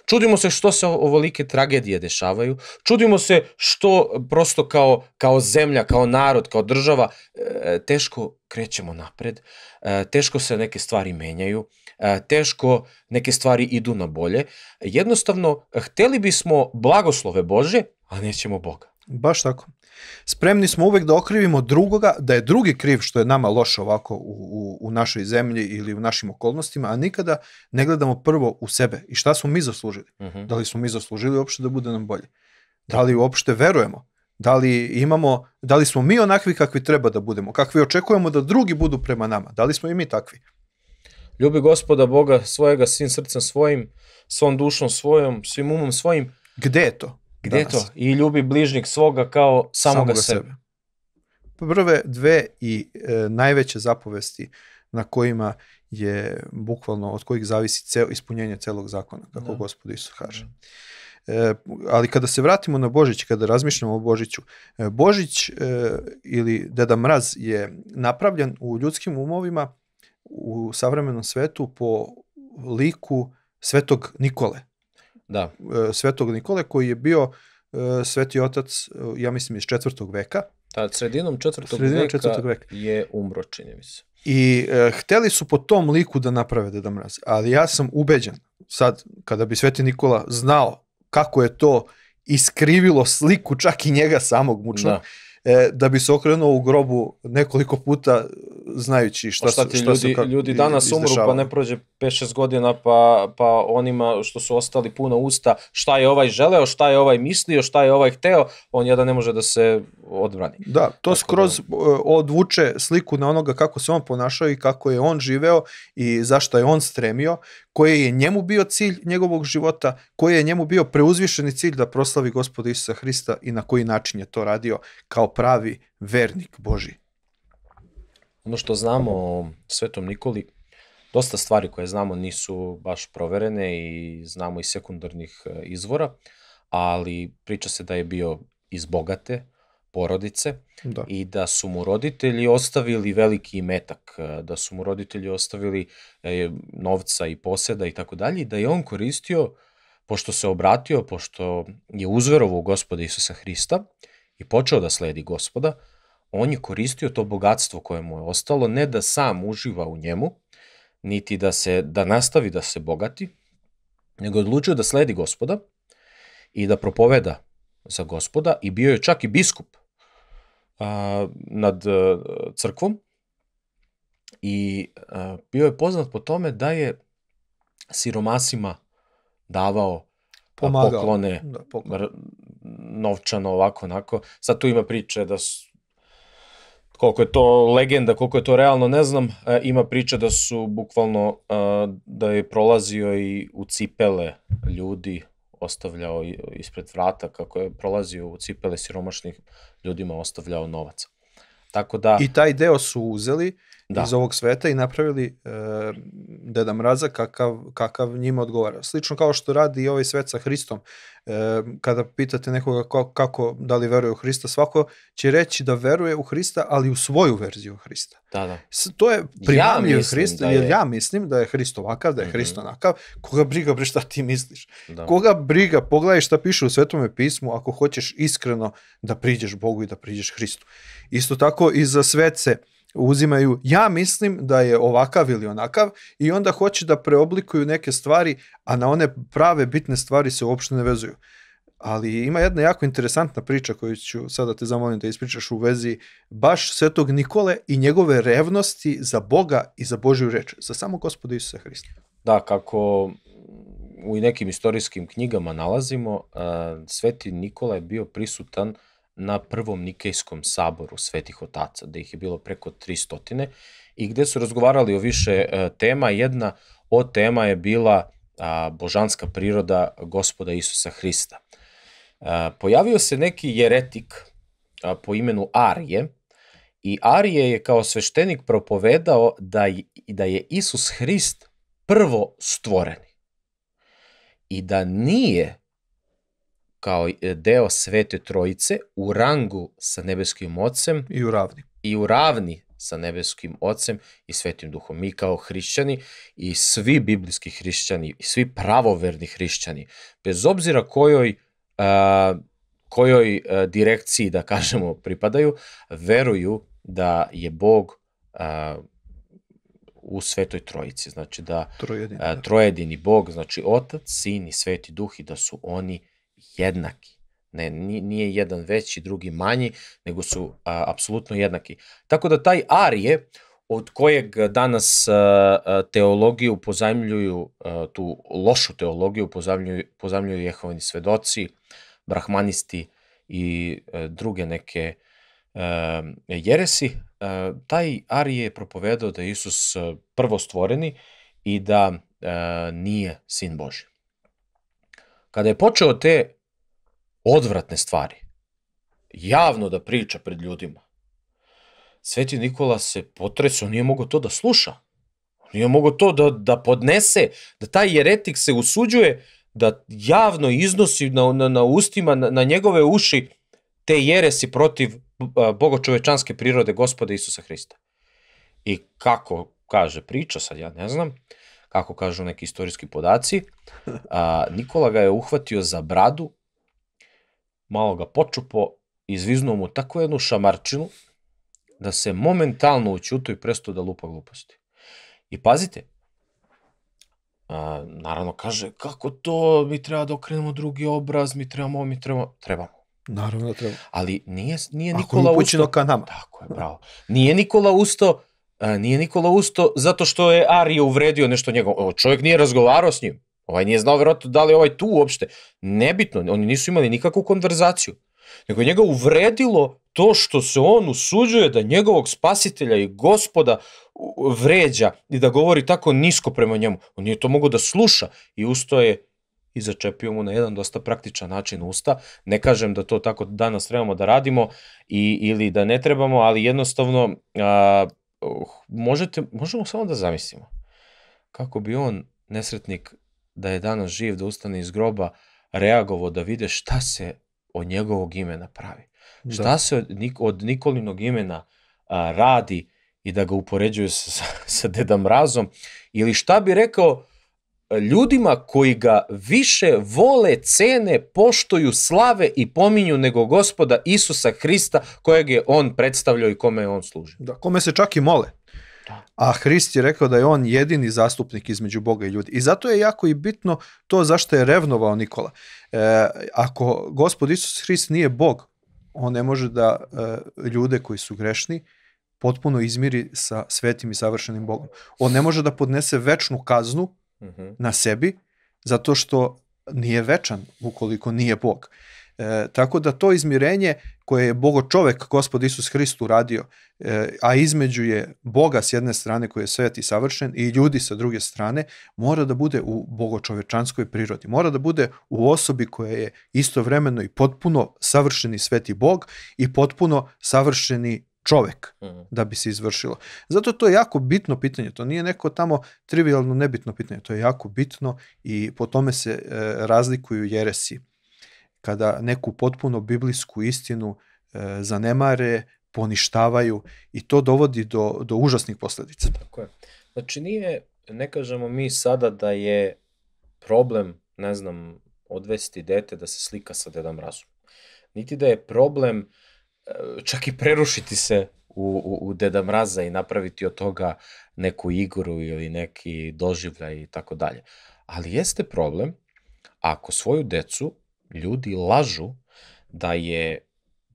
čudimo se što se ovolike tragedije dešavaju, čudimo se što prosto kao, kao zemlja, kao narod, kao država, e, teško krećemo napred, e, teško se neke stvari menjaju, e, teško neke stvari idu na bolje. Jednostavno, hteli bismo blagoslove Bože, a nećemo Boga. Baš tako. Spremni smo uvek da okrivimo drugoga, da je drugi kriv što je nama loše ovako u, u, u našoj zemlji ili u našim okolnostima, a nikada ne gledamo prvo u sebe i šta smo mi zaslužili. Uh -huh. Da li smo mi zaslužili uopšte da bude nam bolje? Da li uopšte verujemo? Da li imamo, da li smo mi onakvi kakvi treba da budemo? Kakvi očekujemo da drugi budu prema nama? Da li smo i mi takvi? Ljubi gospoda Boga svojega svim srcem svojim, svom dušom svojom, svim umom svojim. Gde je to? Gde je danas? to? I ljubi bližnjeg svoga kao samoga, sebe. Prve dve i e, najveće zapovesti na kojima je bukvalno od kojih zavisi ceo, ispunjenje celog zakona, kako Da. da. gospod Isus kaže. E, ali kada se vratimo na Božić, kada razmišljamo o Božiću, e, Božić e, ili Deda Mraz je napravljen u ljudskim umovima u savremenom svetu po liku Svetog Nikole. Da, E, Svetog Nikole koji je bio e, sveti otac, e, ja mislim, iz četvrtog veka. ta sredinom četvrtog, Sredinom veka, četvrtog veka. je umro, čini mi se. I e, hteli su po tom liku da naprave Deda Mraz, ali ja sam ubeđen, sad kada bi Sveti Nikola znao kako je to iskrivilo sliku čak i njega samog mučnog, Da. e, da bi se okrenuo u grobu nekoliko puta znajući šta, Pa šta ti šta ljudi, su kako ljudi danas umru pa ne prođe 5-6 godina pa, pa onima što su ostali puna usta šta je ovaj želeo, šta je ovaj mislio, šta je ovaj hteo, on jedan ne može da se odbrani. Da, to Tako skroz e, odvuče sliku na onoga kako se on ponašao i kako je on živeo i zašto je on stremio, koji je njemu bio cilj njegovog života, koji je njemu bio preuzvišeni cilj da proslavi gospoda Isusa Hrista i na koji način je to radio kao pravi vernik Boži. Ono što znamo o Svetom Nikoli, dosta stvari koje znamo nisu baš proverene i znamo iz sekundarnih e, izvora, ali priča se da je bio iz bogate porodice Da. i da su mu roditelji ostavili veliki imetak, e, da su mu roditelji ostavili e, novca i poseda i tako dalje, da je on koristio, pošto se obratio, pošto je uzverovo u gospoda Isusa Hrista i počeo da sledi gospoda, on je koristio to bogatstvo koje mu je ostalo, ne da sam uživa u njemu, niti da se da nastavi da se bogati, nego je odlučio da sledi gospoda i da propoveda za gospoda i bio je čak i biskup a, nad a, crkvom i a, bio je poznat po tome da je siromasima davao Pomagao. poklone Da, poklon. novčano ovako onako. Sad tu ima priče da su koliko je to legenda, koliko je to realno, ne znam. E, ima priče da su bukvalno, e, da je prolazio i u cipele ljudi, ostavljao ispred vrata, kako je prolazio u cipele siromašnih ljudima, ostavljao novac. Tako da, I taj deo su uzeli da, iz ovog sveta i napravili e, Deda Mraza kakav, kakav njima odgovara. Slično kao što radi i ovaj svet sa Hristom. E, kada pitate nekoga kako, kako, da li veruje u Hrista, svako će reći da veruje u Hrista, ali u svoju verziju Hrista. da, da. S- To je primamljiv mislim Hrist, da jer je- ja mislim da je Hrist ovakav, da je Mhm. Hrist onakav. Koga briga bre šta ti misliš? da. Koga briga, pogledaj šta piše u Svetome pismu ako hoćeš iskreno da priđeš Bogu i da priđeš Hristu. Isto tako i za svece uzimaju, ja mislim da je ovakav ili onakav i onda hoće da preoblikuju neke stvari, a na one prave bitne stvari se uopšte ne vezuju. Ali ima jedna jako interesantna priča koju ću sada te zamolim da ispričaš u vezi baš Svetog Nikole i njegove revnosti za Boga i za Božju reč, za samo gospoda Isusa Hrista. Da, kako u nekim istorijskim knjigama nalazimo, a, Sveti Nikola je bio prisutan na prvom Nikejskom saboru Svetih Otaca, da ih je bilo preko 300 i gde su razgovarali o više a, tema. Jedna od tema je bila božanska priroda gospoda Isusa Hrista. A, pojavio se neki jeretik po imenu Arije, i Arije je kao sveštenik propovedao da, da je Isus Hrist prvo stvoreni i da nije kao e, deo Svete Trojice u rangu sa nebeskim ocem I u ravni. i u ravni sa nebeskim ocem i svetim duhom. Mi kao hrišćani i svi biblijski hrišćani i svi pravoverni hrišćani, bez obzira kojoj, a, kojoj a, direkciji, da kažemo, pripadaju, veruju da je Bog a, u svetoj trojici. Znači da Trojedin. a, trojedini Bog, znači Otac, Sin i Sveti Duh i da su oni jednaki. Ne, ni- nije jedan veći, drugi manji, nego su a, apsolutno jednaki. Tako da taj Arije, od kojeg danas a, teologiju pozajmljuju, a, tu lošu teologiju pozajmljuju, pozajmljuju Jehovani svedoci, brahmanisti i a, druge neke a, jeresi, a, taj Arije je propovedao da je Isus prvo stvoreni i da a, nije sin Boži. Kada je počeo te odvratne stvari, javno da priča pred ljudima, Sveti Nikola se potresao, nije mogao to da sluša. Nije mogao to da, da podnese, da taj jeretik se usuđuje da javno iznosi na, na, na ustima, na, na njegove uši te jeresi protiv bogočovečanske prirode gospoda Isusa Hrista. I kako kaže priča, sad ja ne znam, kako kažu neki istorijski podaci, a, Nikola ga je uhvatio za bradu, malo ga počupo, izviznuo mu tako jednu šamarčinu, da se momentalno učuto i prestao da lupa gluposti. I pazite, a, naravno kaže, kako to, mi treba da okrenemo drugi obraz, mi trebamo, ovo, mi trebamo, trebamo. Naravno da treba. Ali nije, nije Ako je Nikola upućeno ustao, ka nama. Tako je, bravo. Nije Nikola ustao, a, nije Nikola ustao zato što je Arije uvredio nešto njegov. Ovo, čovjek nije razgovarao s njim. Ovaj nije znao verovatno da li je ovaj tu uopšte. Nebitno, oni nisu imali nikakvu konverzaciju. Nego je njega uvredilo to što se on usuđuje da njegovog spasitelja i gospoda vređa i da govori tako nisko prema njemu. On nije to mogao da sluša i ustao je i začepio mu na jedan dosta praktičan način usta. Ne kažem da to tako danas trebamo da radimo i, ili da ne trebamo, ali jednostavno a, možete, možemo samo da zamislimo kako bi on, nesretnik, da je danas živ, da ustane iz groba, reagovao da vide šta se od njegovog imena pravi. Šta Da. se od, Nik- od Nikolinog imena a, radi i da ga upoređuje sa, sa, sa Deda Mrazom ili šta bi rekao ljudima koji ga više vole, cene, poštuju, slave i pominju nego gospoda Isusa Hrista kojeg je on predstavljao i kome je on služio. Da, kome se čak i mole. Da. A Hrist je rekao da je on jedini zastupnik između Boga i ljudi. I zato je jako i bitno to zašto je revnovao Nikola. E, ako gospod Isus Hrist nije Bog, on ne može da e, ljude koji su grešni potpuno izmiri sa svetim i savršenim Bogom. On ne može da podnese večnu kaznu Mhm. na sebi zato što nije večan ukoliko nije Bog. E, tako da to izmirenje koje je Bogo čovek, gospod Isus Hrist uradio, e, a između je Boga s jedne strane koji je svet i savršen i ljudi sa druge strane, mora da bude u bogočovečanskoj prirodi. Mora da bude u osobi koja je istovremeno i potpuno savršeni sveti Bog i potpuno savršeni čovek Mhm. da bi se izvršilo. Zato to je jako bitno pitanje, to nije neko tamo trivialno nebitno pitanje, to je jako bitno i po tome se e, razlikuju jeresi. Kada neku potpuno biblijsku istinu e, zanemare, poništavaju i to dovodi do, do užasnih posledica. Tako je. Znači nije, ne kažemo mi sada da je problem, ne znam, odvesti dete da se slika sa Deda Mrazom. Niti da je problem e, čak i prerušiti se u, u, u Deda Mraza i napraviti od toga neku igru ili neki doživljaj i tako dalje. Ali jeste problem ako svoju decu ljudi lažu da je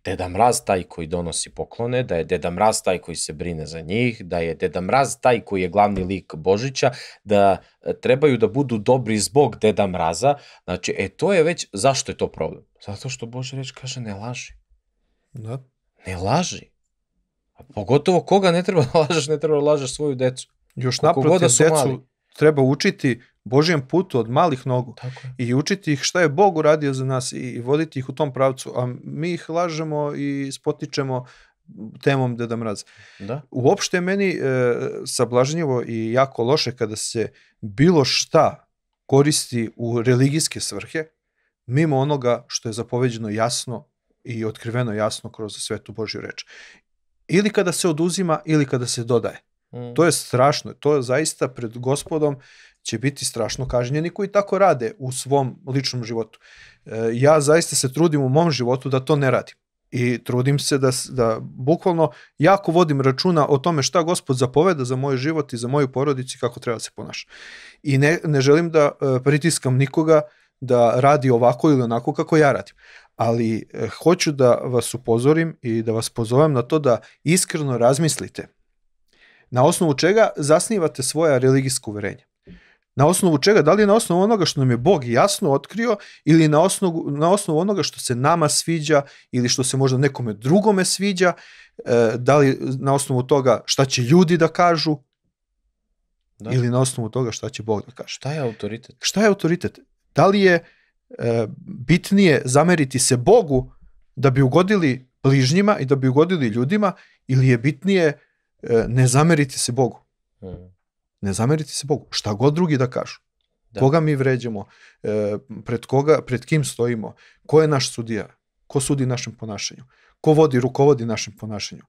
Deda Mraz taj koji donosi poklone, da je Deda Mraz taj koji se brine za njih, da je Deda Mraz taj koji je glavni lik Božića, da e, trebaju da budu dobri zbog Deda Mraza. Znači, e, to je već, zašto je to problem? Zato što Bože reč kaže ne laži. Da. Ne laži. A pogotovo koga ne treba da lažeš, ne treba da lažeš svoju decu. Još god naprotiv, da decu mali. treba učiti Božijem putu od malih nogu Tako je. i učiti ih šta je Bog uradio za nas i, i voditi ih u tom pravcu, a mi ih lažemo i spotičemo temom Deda Mraza. Da. Uopšte meni e, sablažnjivo i jako loše kada se bilo šta koristi u religijske svrhe, mimo onoga što je zapoveđeno jasno i otkriveno jasno kroz svetu Božju reč. Ili kada se oduzima, ili kada se dodaje. Mm. To je strašno. To je zaista pred gospodom će biti strašno kažnjeni koji tako rade u svom ličnom životu. E, ja zaista se trudim u mom životu da to ne radim. I trudim se da, da bukvalno jako vodim računa o tome šta gospod zapoveda za moj život i za moju porodicu i kako treba da se ponaša. I ne, ne želim da e, pritiskam nikoga da radi ovako ili onako kako ja radim. Ali e, hoću da vas upozorim i da vas pozovem na to da iskreno razmislite na osnovu čega zasnivate svoja religijska uverenja. Na osnovu čega? Da li je na osnovu onoga što nam je Bog jasno otkrio ili na osnovu, na osnovu onoga što se nama sviđa ili što se možda nekome drugome sviđa, e, da li na osnovu toga šta će ljudi da kažu Da. ili na osnovu toga šta će Bog da kaže. Šta je autoritet? Šta je autoritet? Da li je bitnije zameriti se Bogu da bi ugodili bližnjima i da bi ugodili ljudima ili je bitnije e, ne zameriti se Bogu? Mm. Ne zameriti se Bogu. Šta god drugi da kažu. Da. Da. Koga mi vređamo, e, pred, koga, pred kim stojimo, ko je naš sudija, ko sudi našem ponašanju, ko vodi, rukovodi našem ponašanju.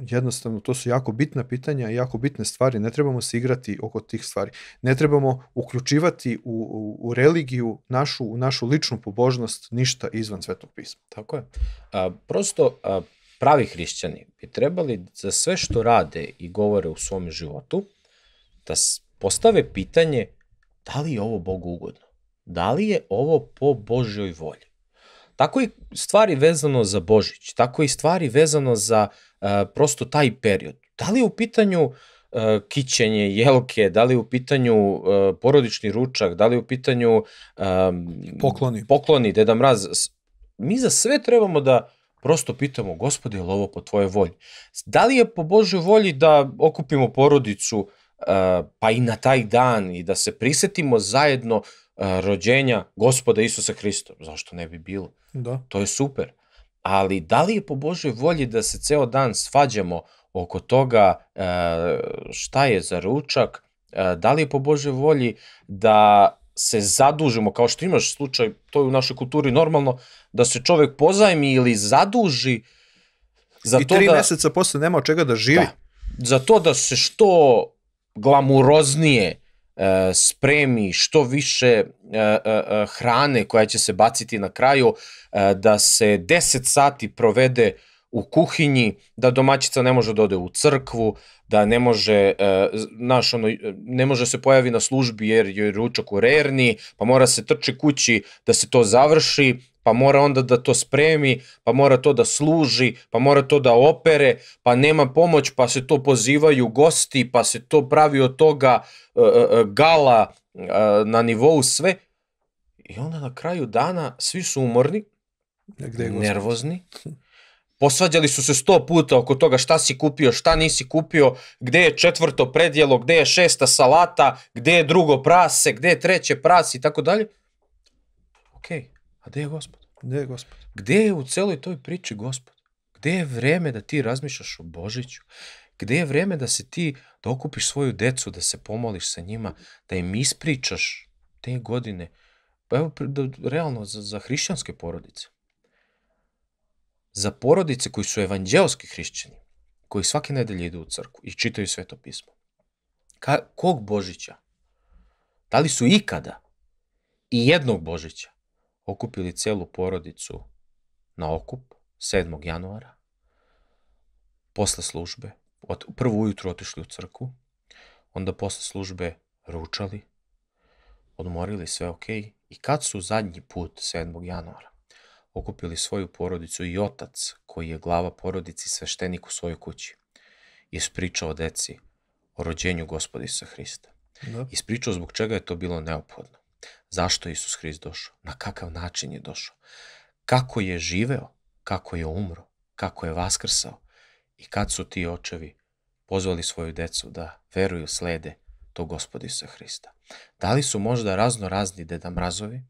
Jednostavno, to su jako bitna pitanja i jako bitne stvari. Ne trebamo se igrati oko tih stvari. Ne trebamo uključivati u, u, u religiju, našu, u našu ličnu pobožnost, ništa izvan Svetog pisma. Tako je. A, prosto, a, pravi hrišćani bi trebali za sve što rade i govore u svom životu, da postave pitanje da li je ovo Bogu ugodno? Da li je ovo po Božjoj volji? Tako i stvari vezano za Božić, tako i stvari vezano za a, prosto taj period. Da li je u pitanju a, kićenje, jelke, da li je u pitanju a, porodični ručak, da li je u pitanju a, Pokloni. pokloni, Deda Mraz, mi za sve trebamo da prosto pitamo, gospode, je li ovo po tvoje volji? Da li je po Božoj volji da okupimo porodicu pa i na taj dan i da se prisetimo zajedno rođenja gospoda Isusa Hrista? Zašto ne bi bilo? Da. To je super. Ali da li je po Božoj volji da se ceo dan svađamo oko toga uh, šta je za ručak, uh, da li je po Božoj volji da se zadužimo, kao što imaš slučaj, to je u našoj kulturi normalno, da se čovek pozajmi ili zaduži za I to tri da, meseca posle nema od čega da živi. Da. za to da se što glamuroznije e, spremi što više e, e, e, hrane koja će se baciti na kraju, e, da se 10 sati provede u kuhinji, da domaćica ne može da ode u crkvu, da ne može, e, naš, ono, ne može se pojavi na službi jer joj je ručak u rerni, pa mora se trči kući da se to završi, pa mora onda da to spremi, pa mora to da služi, pa mora to da opere, pa nema pomoć, pa se to pozivaju gosti, pa se to pravi od toga e, e, e, gala e, na nivou sve. I onda na kraju dana svi su umorni, Gde je gospod? nervozni, posvađali su se sto puta oko toga šta si kupio, šta nisi kupio, gde je četvrto predjelo, gde je šesta salata, gde je drugo prase, gde je treće prase i tako dalje. Okej, a gde je gospod? Gde je gospod? Gde je u celoj toj priči gospod? Gde je vreme da ti razmišljaš o Božiću? Gde je vreme da se ti, da okupiš svoju decu, da se pomoliš sa njima, da im ispričaš te godine? Pa evo, da, realno, za, za hrišćanske porodice. Za porodice koji su evanđelski hrišćani, koji svake nedelje idu u crku i čitaju sveto pismo. Ka, kog Božića? Da li su ikada i jednog Božića okupili celu porodicu na okup 7. januara, posle službe, od, prvo ujutru otišli u crku, onda posle službe ručali, odmorili sve ok i kad su zadnji put 7. januara okupili svoju porodicu i otac, koji je glava porodici sveštenik u svojoj kući, ispričao deci o rođenju gospoda Isusa Hrista. Da. Ispričao zbog čega je to bilo neophodno. Zašto je Isus Hrist došao? Na kakav način je došao? Kako je živeo? Kako je umro? Kako je vaskrsao? I kad su ti očevi pozvali svoju decu da veruju, slede tog gospoda Isusa Hrista? Da li su možda razno razni deda mrazovi,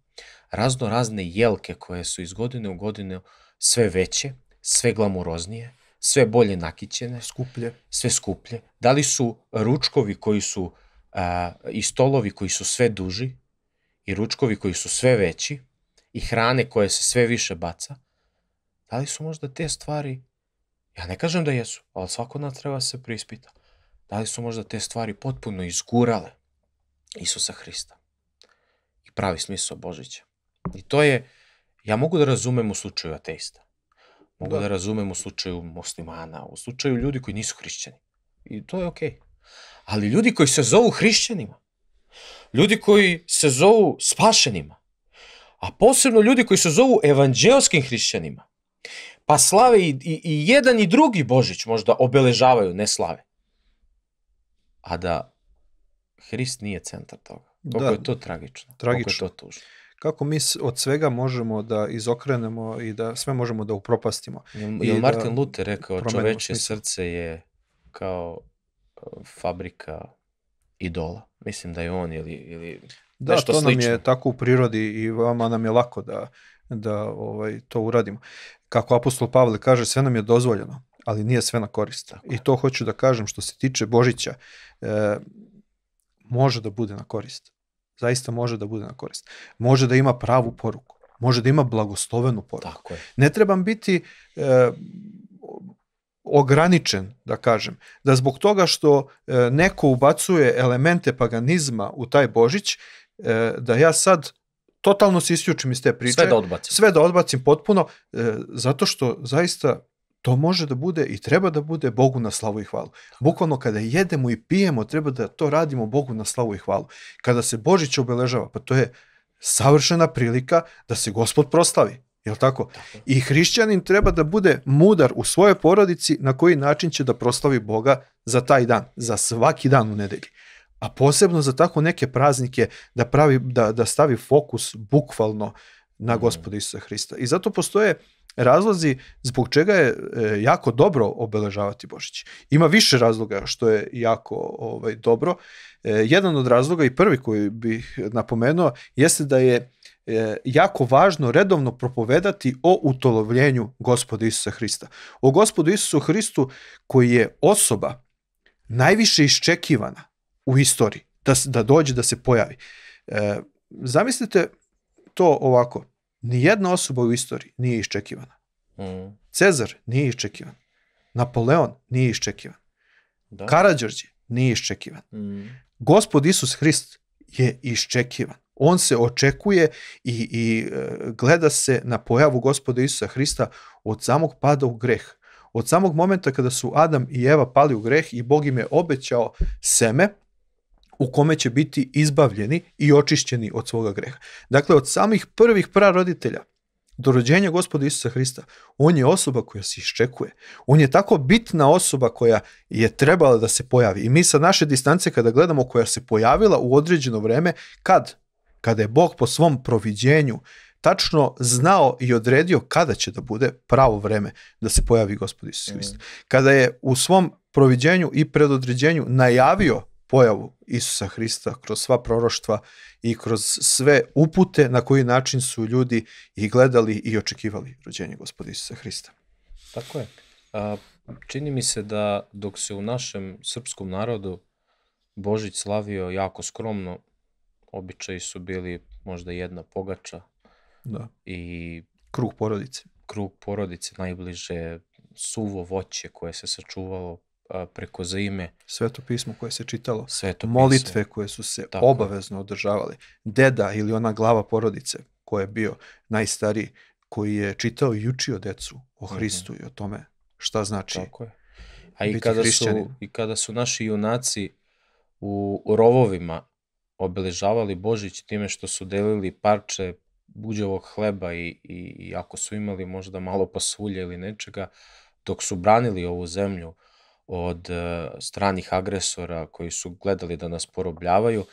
razno razne jelke koje su iz godine u godinu sve veće, sve glamuroznije, sve bolje nakićene, Skuplje. sve skuplje? Da li su ručkovi koji su a, i stolovi koji su sve duži i ručkovi koji su sve veći i hrane koje se sve više baca? Da li su možda te stvari, ja ne kažem da jesu, ali svako nas treba da se prispita, da li su možda te stvari potpuno izgurale Isusa Hrista i pravi smisao Božića? I to je, ja mogu da razumem u slučaju ateista. Mogu da, Da. da razumem u slučaju muslimana, u slučaju ljudi koji nisu hrišćani. I to je okej. Okay. Ali ljudi koji se zovu hrišćanima, ljudi koji se zovu spašenima, a posebno ljudi koji se zovu evanđelskim hrišćanima, pa slave i, i, i jedan i drugi Božić možda obeležavaju, ne slave. A da Hrist nije centar toga. Koliko Da. je to tragično. Tragično. Koliko je to tužno. Kako mi od svega možemo da izokrenemo i da sve možemo da upropastimo. Jel, I da Martin Luther rekao, čoveče srce je kao uh, fabrika idola. Mislim da je on ili, ili Da, nešto to nam slično. je tako u prirodi i vama nam je lako da, da ovaj, to uradimo. Kako apostol Pavle kaže, sve nam je dozvoljeno, ali nije sve na korist. Tako I to hoću da kažem što se tiče Božića, e, može da bude na korist. Zaista može da bude na korist. Može da ima pravu poruku. Može da ima blagoslovenu poruku. Tako je. ne trebam biti e, ograničen, da kažem, da zbog toga što e, neko ubacuje elemente paganizma u taj Božić, e, da ja sad totalno se isključim iz te priče, Sve da odbacim. sve da odbacim potpuno, e, zato što zaista to može da bude i treba da bude Bogu na slavu i hvalu. Bukvalno kada jedemo i pijemo, treba da to radimo Bogu na slavu i hvalu. Kada se Božić obeležava, pa to je savršena prilika da se Gospod proslavi. Je li tako? I hrišćanin treba da bude mudar u svojoj porodici na koji način će da proslavi Boga za taj dan, za svaki dan u nedelji. A posebno za tako neke praznike da pravi da da stavi fokus bukvalno na Mhm. Gospoda Isusa Hrista. I zato postoje razlozi zbog čega je e, jako dobro obeležavati Božić. Ima više razloga što je jako ovaj dobro. E, jedan od razloga i prvi koji bih napomenuo jeste da je jako važno redovno propovedati o utolovljenju Gospoda Isusa Hrista. O Gospodu Isusu Hristu koji je osoba najviše iščekivana u istoriji da, da dođe da se pojavi. E, zamislite to ovako. Nijedna osoba u istoriji nije iščekivana. Mm, Cezar nije iščekivan. Napoleon nije iščekivan. da. Karađorđe nije iščekivan. Mm, Gospod Isus Hrist je iščekivan. On se očekuje i, i e, gleda se na pojavu gospoda Isusa Hrista od samog pada u greh. Od samog momenta kada su Adam i Eva pali u greh i Bog im je obećao seme u kome će biti izbavljeni i očišćeni od svoga greha. Dakle, od samih prvih praroditelja do rođenja gospoda Isusa Hrista, on je osoba koja se iščekuje. On je tako bitna osoba koja je trebala da se pojavi. I mi sa naše distance kada gledamo koja se pojavila u određeno vreme, kad? Kada je Bog po svom proviđenju tačno znao i odredio kada će da bude pravo vreme da se pojavi gospod Isus Hrist. Mm. Kada je u svom proviđenju i predodređenju najavio pojavu Isusa Hrista kroz sva proroštva i kroz sve upute na koji način su ljudi i gledali i očekivali rođenje gospoda Isusa Hrista. Tako je. A, čini mi se da dok se u našem srpskom narodu Božić slavio jako skromno, običaji su bili možda jedna pogača Da. i Krug porodice. krug porodice najbliže, suvo voće koje se sačuvalo a, preko zime, Sveto pismo koje se čitalo. sve to molitve koje su se Tako obavezno održavale. Deda ili ona glava porodice koji je bio najstariji, koji je čitao i učio decu o Hristu i o tome šta znači. Tako je. A i kada, su, hrišćanin. i kada su naši junaci u, u rovovima obeležavali Božić time što su delili parče buđevog hleba i, i, i ako su imali možda malo pasulja ili nečega, dok su branili ovu zemlju od uh, stranih agresora koji su gledali da nas porobljavaju,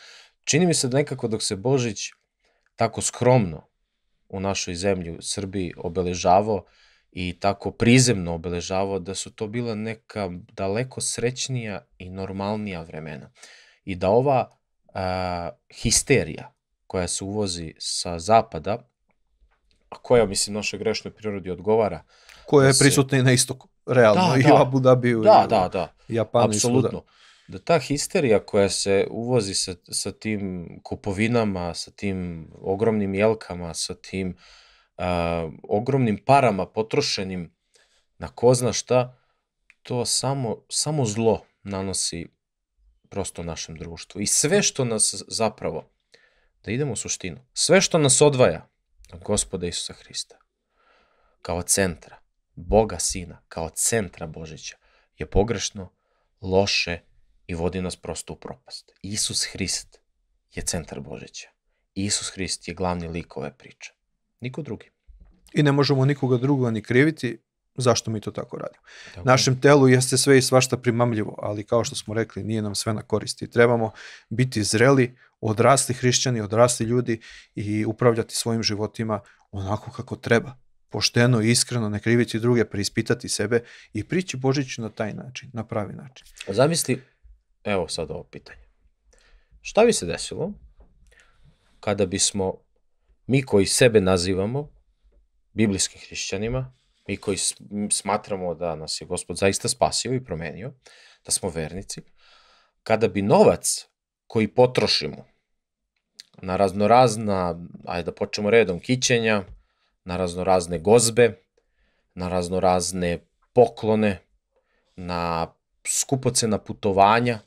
čini mi se da nekako dok se Božić tako skromno u našoj zemlji, u Srbiji, obeležavao i tako prizemno obeležavao da su to bila neka daleko srećnija i normalnija vremena. I da ova histerija koja se uvozi sa zapada, a koja, mislim, našoj grešnoj prirodi odgovara. Koja je da se- prisutna i na istoku, realno, Da, i da. u Abu Dhabiju, Da, i da, da. Japanu i svuda. Apsolutno. Da ta histerija koja se uvozi sa, sa tim kupovinama, sa tim ogromnim jelkama, sa tim a, ogromnim parama potrošenim na ko zna šta, to samo, samo zlo nanosi prosto našem društvu. I sve što nas zapravo, da idemo u suštinu, sve što nas odvaja od gospoda Isusa Hrista, kao centra, Boga Sina, kao centra Božića, je pogrešno, loše i vodi nas prosto u propast. Isus Hrist je centar Božića. Isus Hrist je glavni lik ove priče. Niko drugi. I ne možemo nikoga drugoga ni kriviti zašto mi to tako radimo. Tako. Našem telu jeste sve i svašta primamljivo, ali kao što smo rekli, nije nam sve na koristi. Trebamo biti zreli, odrasli hrišćani, odrasli ljudi i upravljati svojim životima onako kako treba. Pošteno i iskreno, ne kriviti druge, preispitati sebe i prići Božiću na taj način, na pravi način. Zamisli, evo sad ovo pitanje. Šta bi se desilo kada bismo mi koji sebe nazivamo biblijskim hrišćanima, mi koji smatramo da nas je gospod zaista spasio i promenio, da smo vernici, kada bi novac koji potrošimo na raznorazna, ajde da počnemo redom, kićenja, na raznorazne gozbe, na raznorazne poklone, na skupocena putovanja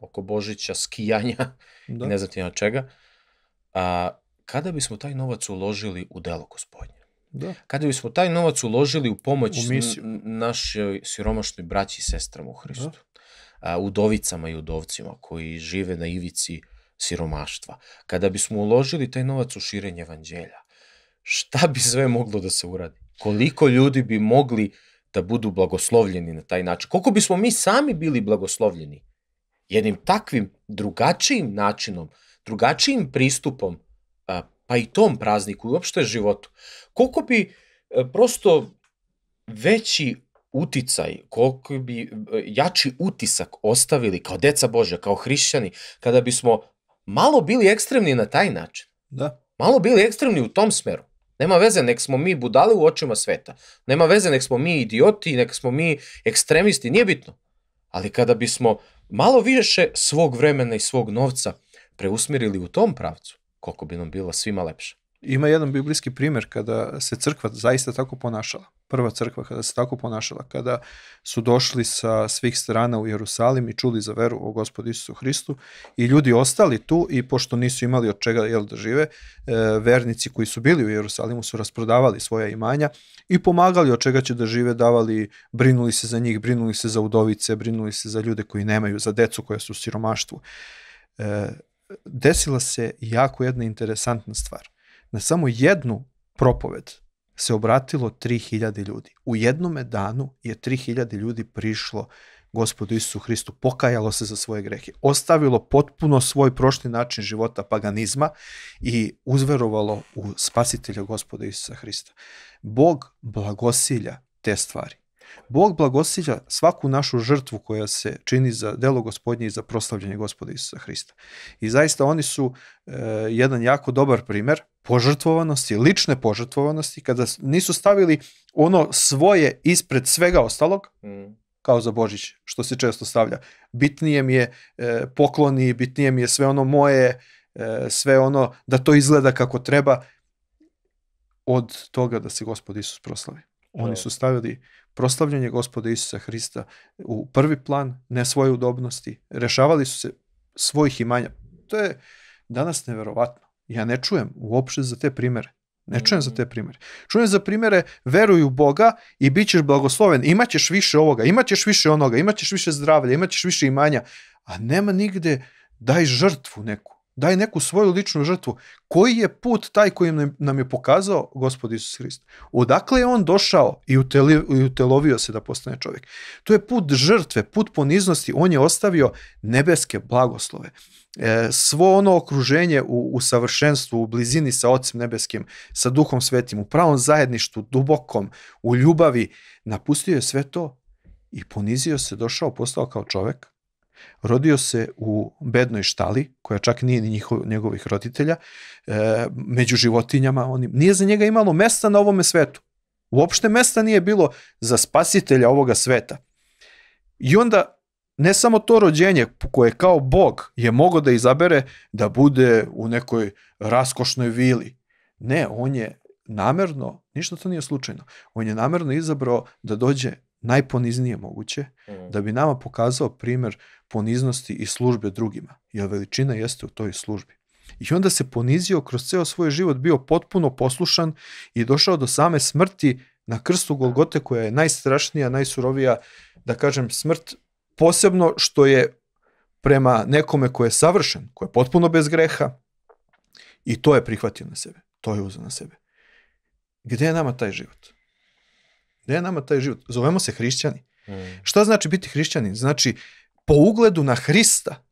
oko Božića, skijanja Da. i ne znam ti na čega, a, kada bismo taj novac uložili u delo gospodnje? Da. Kada bismo taj novac uložili u pomoć U našoj siromašnoj braći i sestrama u Hristu, a, udovicama i udovcima koji žive na ivici siromaštva, kada bismo uložili taj novac u širenje evanđelja, šta bi sve moglo da se uradi? Koliko ljudi bi mogli da budu blagoslovljeni na taj način? Koliko bismo mi sami bili blagoslovljeni jednim takvim drugačijim načinom, drugačijim pristupom, pa i tom prazniku i uopšte životu? Koliko bi e, prosto veći uticaj, koliko bi e, jači utisak ostavili kao deca Božja, kao hrišćani, kada bismo malo bili ekstremni na taj način, Da. malo bili ekstremni u tom smeru. Nema veze, nek smo mi budale u očima sveta. Nema veze, nek smo mi idioti, nek smo mi ekstremisti, nije bitno. Ali kada bismo malo više svog vremena i svog novca preusmirili u tom pravcu, koliko bi nam bilo svima lepše. Ima jedan biblijski primer kada se crkva zaista tako ponašala. Prva crkva kada se tako ponašala, kada su došli sa svih strana u Jerusalim i čuli za veru o gospodu Isusu Hristu i ljudi ostali tu i pošto nisu imali od čega jel, da žive, e, vernici koji su bili u Jerusalimu su rasprodavali svoja imanja i pomagali od čega će da žive, davali, brinuli se za njih, brinuli se za udovice, brinuli se za ljude koji nemaju, za decu koja su u siromaštvu. E, desila se jako jedna interesantna stvar na samo jednu propoved se obratilo 3000 ljudi. U jednome danu je 3000 ljudi prišlo gospodu Isusu Hristu, pokajalo se za svoje grehe, ostavilo potpuno svoj prošli način života paganizma i uzverovalo u spasitelja gospoda Isusa Hrista. Bog blagosilja te stvari. Bog blagosilja svaku našu žrtvu koja se čini za delo gospodnje i za proslavljanje gospoda Isusa Hrista. I zaista oni su e, jedan jako dobar primer požrtvovanosti, lične požrtvovanosti, kada nisu stavili ono svoje ispred svega ostalog, Mm. kao za Božić, što se često stavlja. Bitnije mi je e, pokloni, bitnije mi je sve ono moje, e, sve ono da to izgleda kako treba, od toga da se Gospod Isus proslavi. Oni Da. su stavili proslavljanje Gospoda Isusa Hrista u prvi plan, ne svoje udobnosti, rešavali su se svojih imanja. To je danas neverovatno. Ja ne čujem uopšte za te primere. Ne čujem za te primere. Čujem za primere veruj u Boga i bit ćeš blagosloven. Imaćeš više ovoga, imaćeš više onoga, imaćeš više zdravlja, imaćeš više imanja. A nema nigde daj žrtvu neku. Daj neku svoju ličnu žrtvu. Koji je put taj koji nam- je pokazao gospod Isus Hrist? Odakle je on došao i, uteli, i utelovio se da postane čovjek? To je put žrtve, put poniznosti. On je ostavio nebeske blagoslove. E, svo ono okruženje u, u savršenstvu, u blizini sa Otcem Nebeskim, sa Duhom Svetim, u pravom zajedništvu, dubokom, u ljubavi, napustio je sve to i ponizio se, došao, postao kao čovek, rodio se u bednoj štali, koja čak nije ni njihov, njegovih roditelja, e, među životinjama, onim, nije za njega imalo mesta na ovome svetu. Uopšte mesta nije bilo za spasitelja ovoga sveta. I onda ne samo to rođenje koje kao Bog je mogo da izabere da bude u nekoj raskošnoj vili. Ne, on je namerno, ništa to nije slučajno, on je namerno izabrao da dođe najponiznije moguće, Mm. da bi nama pokazao primer poniznosti i službe drugima, jer veličina jeste u toj službi. I onda se ponizio kroz ceo svoj život, bio potpuno poslušan i došao do same smrti na krstu Golgote koja je najstrašnija, najsurovija, da kažem, smrt posebno što je prema nekome ko je savršen, ko je potpuno bez greha i to je prihvatio na sebe, to je uzeo na sebe. Gde je nama taj život? Gde je nama taj život? Zovemo se hrišćani. Mm. Šta znači biti hrišćanin? Znači, po ugledu na Hrista,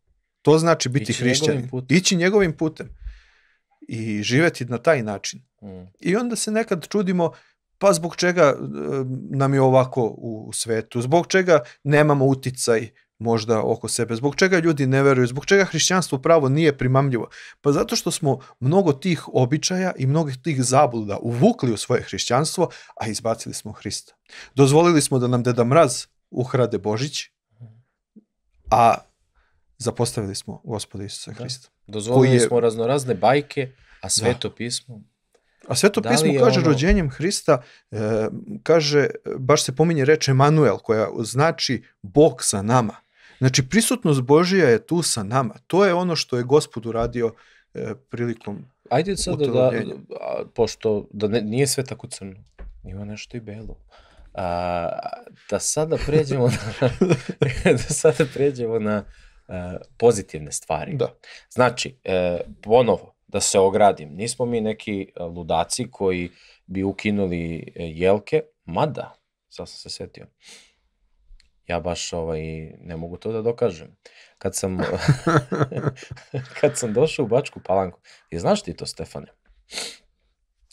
to znači biti Ići hrišćanin. njegovim. Ići njegovim putem. I živeti na taj način. Mm. I onda se nekad čudimo, pa zbog čega e, nam je ovako u svetu, zbog čega nemamo uticaj možda oko sebe, zbog čega ljudi ne veruju, zbog čega hrišćanstvo pravo nije primamljivo. Pa zato što smo mnogo tih običaja i mnogo tih zabluda uvukli u svoje hrišćanstvo, a izbacili smo Hrista. Dozvolili smo da nam Deda Mraz uhrade Božić, a zapostavili smo gospoda Isusa Da. Hrista. Dozvolili Koji je- smo raznorazne bajke, a sveto pismo... A Sveto Da pismo kaže ono- rođenjem Hrista, e, kaže, baš se pominje reč Emanuel, koja znači Bog sa nama. Znači, prisutnost Božija je tu sa nama. To je ono što je gospod uradio e, prilikom... Ajde sad da, Utelovljenje. a, pošto da ne, nije sve tako crno, ima nešto i belo. A, da sada pređemo na, da sada pređemo na a, pozitivne stvari. Da. Znači, e, ponovo, da se ogradim, nismo mi neki e, ludaci koji bi ukinuli e, jelke, mada, sad sam se setio, ja baš ovaj, ne mogu to da dokažem. Kad sam, kad sam došao u Bačku Palanku, i znaš ti to, Stefane?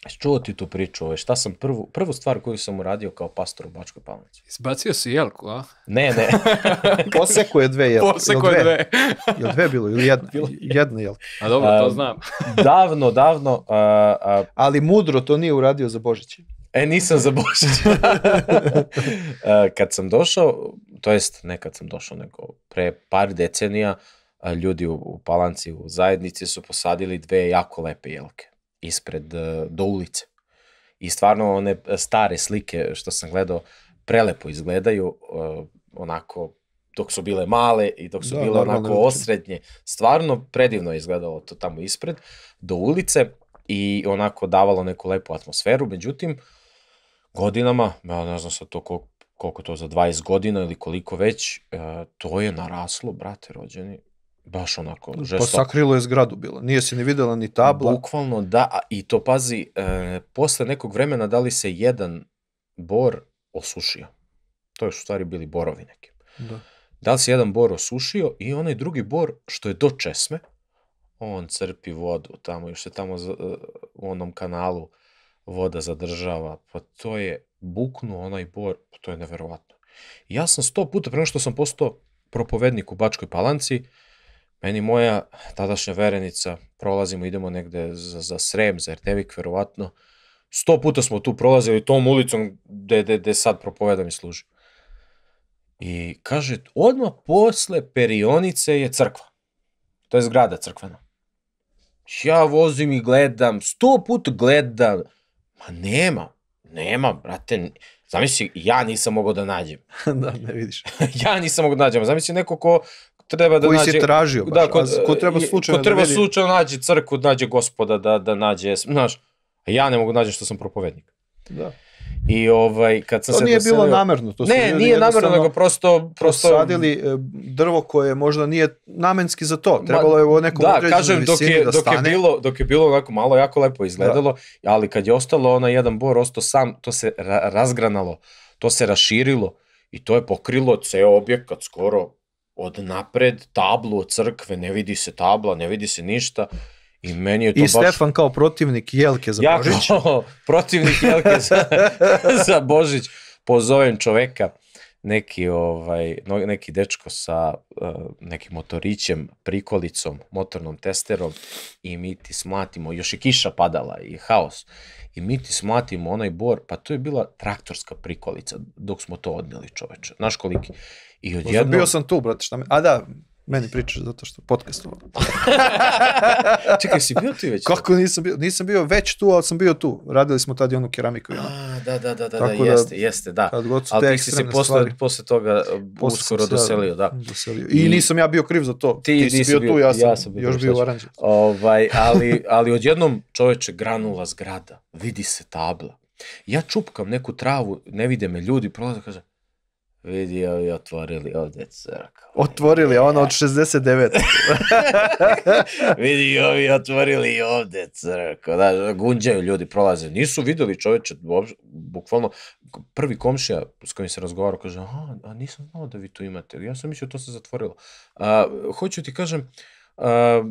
Jesi Čuo ti tu priču, ovaj, šta sam prvu, prvu stvar koju sam uradio kao pastor u Bačkoj Palanci? Izbacio si jelku, a? Ne, ne, Poseko je dve, jel? Poseko je dve. Jel dve bilo ili jedna? Bilo jedna, jel? A dobro, to znam. davno, davno, a, a, Ali mudro to nije uradio za Božić. E, nisam za Božić. E, kad sam došao, to jest ne kad sam došao, nego pre par decenija, a, ljudi u, u Palanci, u zajednici su posadili dve jako lepe jelke ispred, e, do ulice. I stvarno one stare slike što sam gledao, prelepo izgledaju, e, onako, dok su bile male i dok su Da, bile onako veličine. osrednje. Stvarno predivno je izgledalo to tamo ispred, do ulice i onako davalo neku lepu atmosferu. Međutim, godinama, ja ne znam sad to koliko, koliko to za 20 godina ili koliko već, e, to je naraslo, brate rođeni, baš onako Pa žestoko. sakrilo je zgradu bilo. Nije se ni videla ni tabla. Bukvalno da, i to pazi, e, posle nekog vremena da li se jedan bor osušio. To je u stvari bili borovi neki. Da. Da li se jedan bor osušio i onaj drugi bor što je do česme, on crpi vodu tamo, još se tamo u onom kanalu voda zadržava, pa to je buknuo onaj bor, pa to je neverovatno. Ja sam sto puta, prema što sam postao propovednik u Bačkoj Palanci, meni moja tadašnja verenica, prolazimo, idemo negde za, za Srem, za Ertevik, verovatno, sto puta smo tu prolazili tom ulicom gde, gde, gde sad propovedam i služim. I kaže, odmah posle perionice je crkva. To je zgrada crkvena. Ja vozim i gledam, sto puta gledam. Ma nema, nema, brate. Zamisli, ja nisam mogao da nađem. da, ne vidiš. ja nisam mogao da nađem. Zamisli neko ko treba da Koji nađe... si tražio baš, Da, ko, a ko treba slučajno ko treba da vidi. slučajno nađe crkvu, nađe gospoda, da, da nađe, znaš, ja ne mogu da nađem što sam propovednik. Da. I ovaj, kad sam To se nije bilo doselio- namerno. To Ne, nije namerno, nego prosto... prosto prosadili e, drvo koje možda nije namenski za to. Trebalo je u nekom da, kažem, dok je, da dok, je stane. bilo, dok je bilo onako malo jako lepo izgledalo, ali kad je ostalo onaj jedan bor, ostao sam, to se ra razgranalo, to se raširilo i to je pokrilo ceo objekat skoro od napred, tablu od crkve, ne vidi se tabla, ne vidi se ništa i meni je to I baš... Stefan kao protivnik Jelke za ja Božić. kao protivnik Jelke za, za Božić pozovem čoveka neki ovaj neki dečko sa uh, nekim motorićem, prikolicom, motornom testerom i mi ti smatimo, još je kiša padala i haos. I mi ti smatimo onaj bor, pa to je bila traktorska prikolica dok smo to odneli čoveče. Znaš koliki? I Možda odjednom... Bio sam tu, brate, šta me... A da, meni pričaš zato što podcast ovo. Čekaj, si bio ti već? Kako nisam bio? Nisam bio već tu, ali sam bio tu. Radili smo tad i onu keramiku. A, da, da, da, da, da, Tako da- jeste, jeste, da. Kad god su te Ali ti si se posle, posle toga uh, Posle uskoro doselio, da. doselio. I, I- nisam ja bio kriv za to. Ti si nisi bio, bio- tu, ja sam, ja sam bio još bio u. Aranđelu. Ovaj, ali, ali odjednom čoveče granula zgrada, vidi se tabla. Ja čupkam neku travu, ne vide me ljudi, prolaze, kaže, vidi ovi otvorili ovde crkvu. Otvorili, a ona od 69. vidi ovi otvorili ovde crkvu. Da, gunđaju ljudi, prolaze. Nisu videli čoveče, bukvalno, prvi komšija s kojim se razgovarao kaže, aha, a nisam znao da vi tu imate. Ja sam mislio to se zatvorilo. A, hoću ti kažem, a,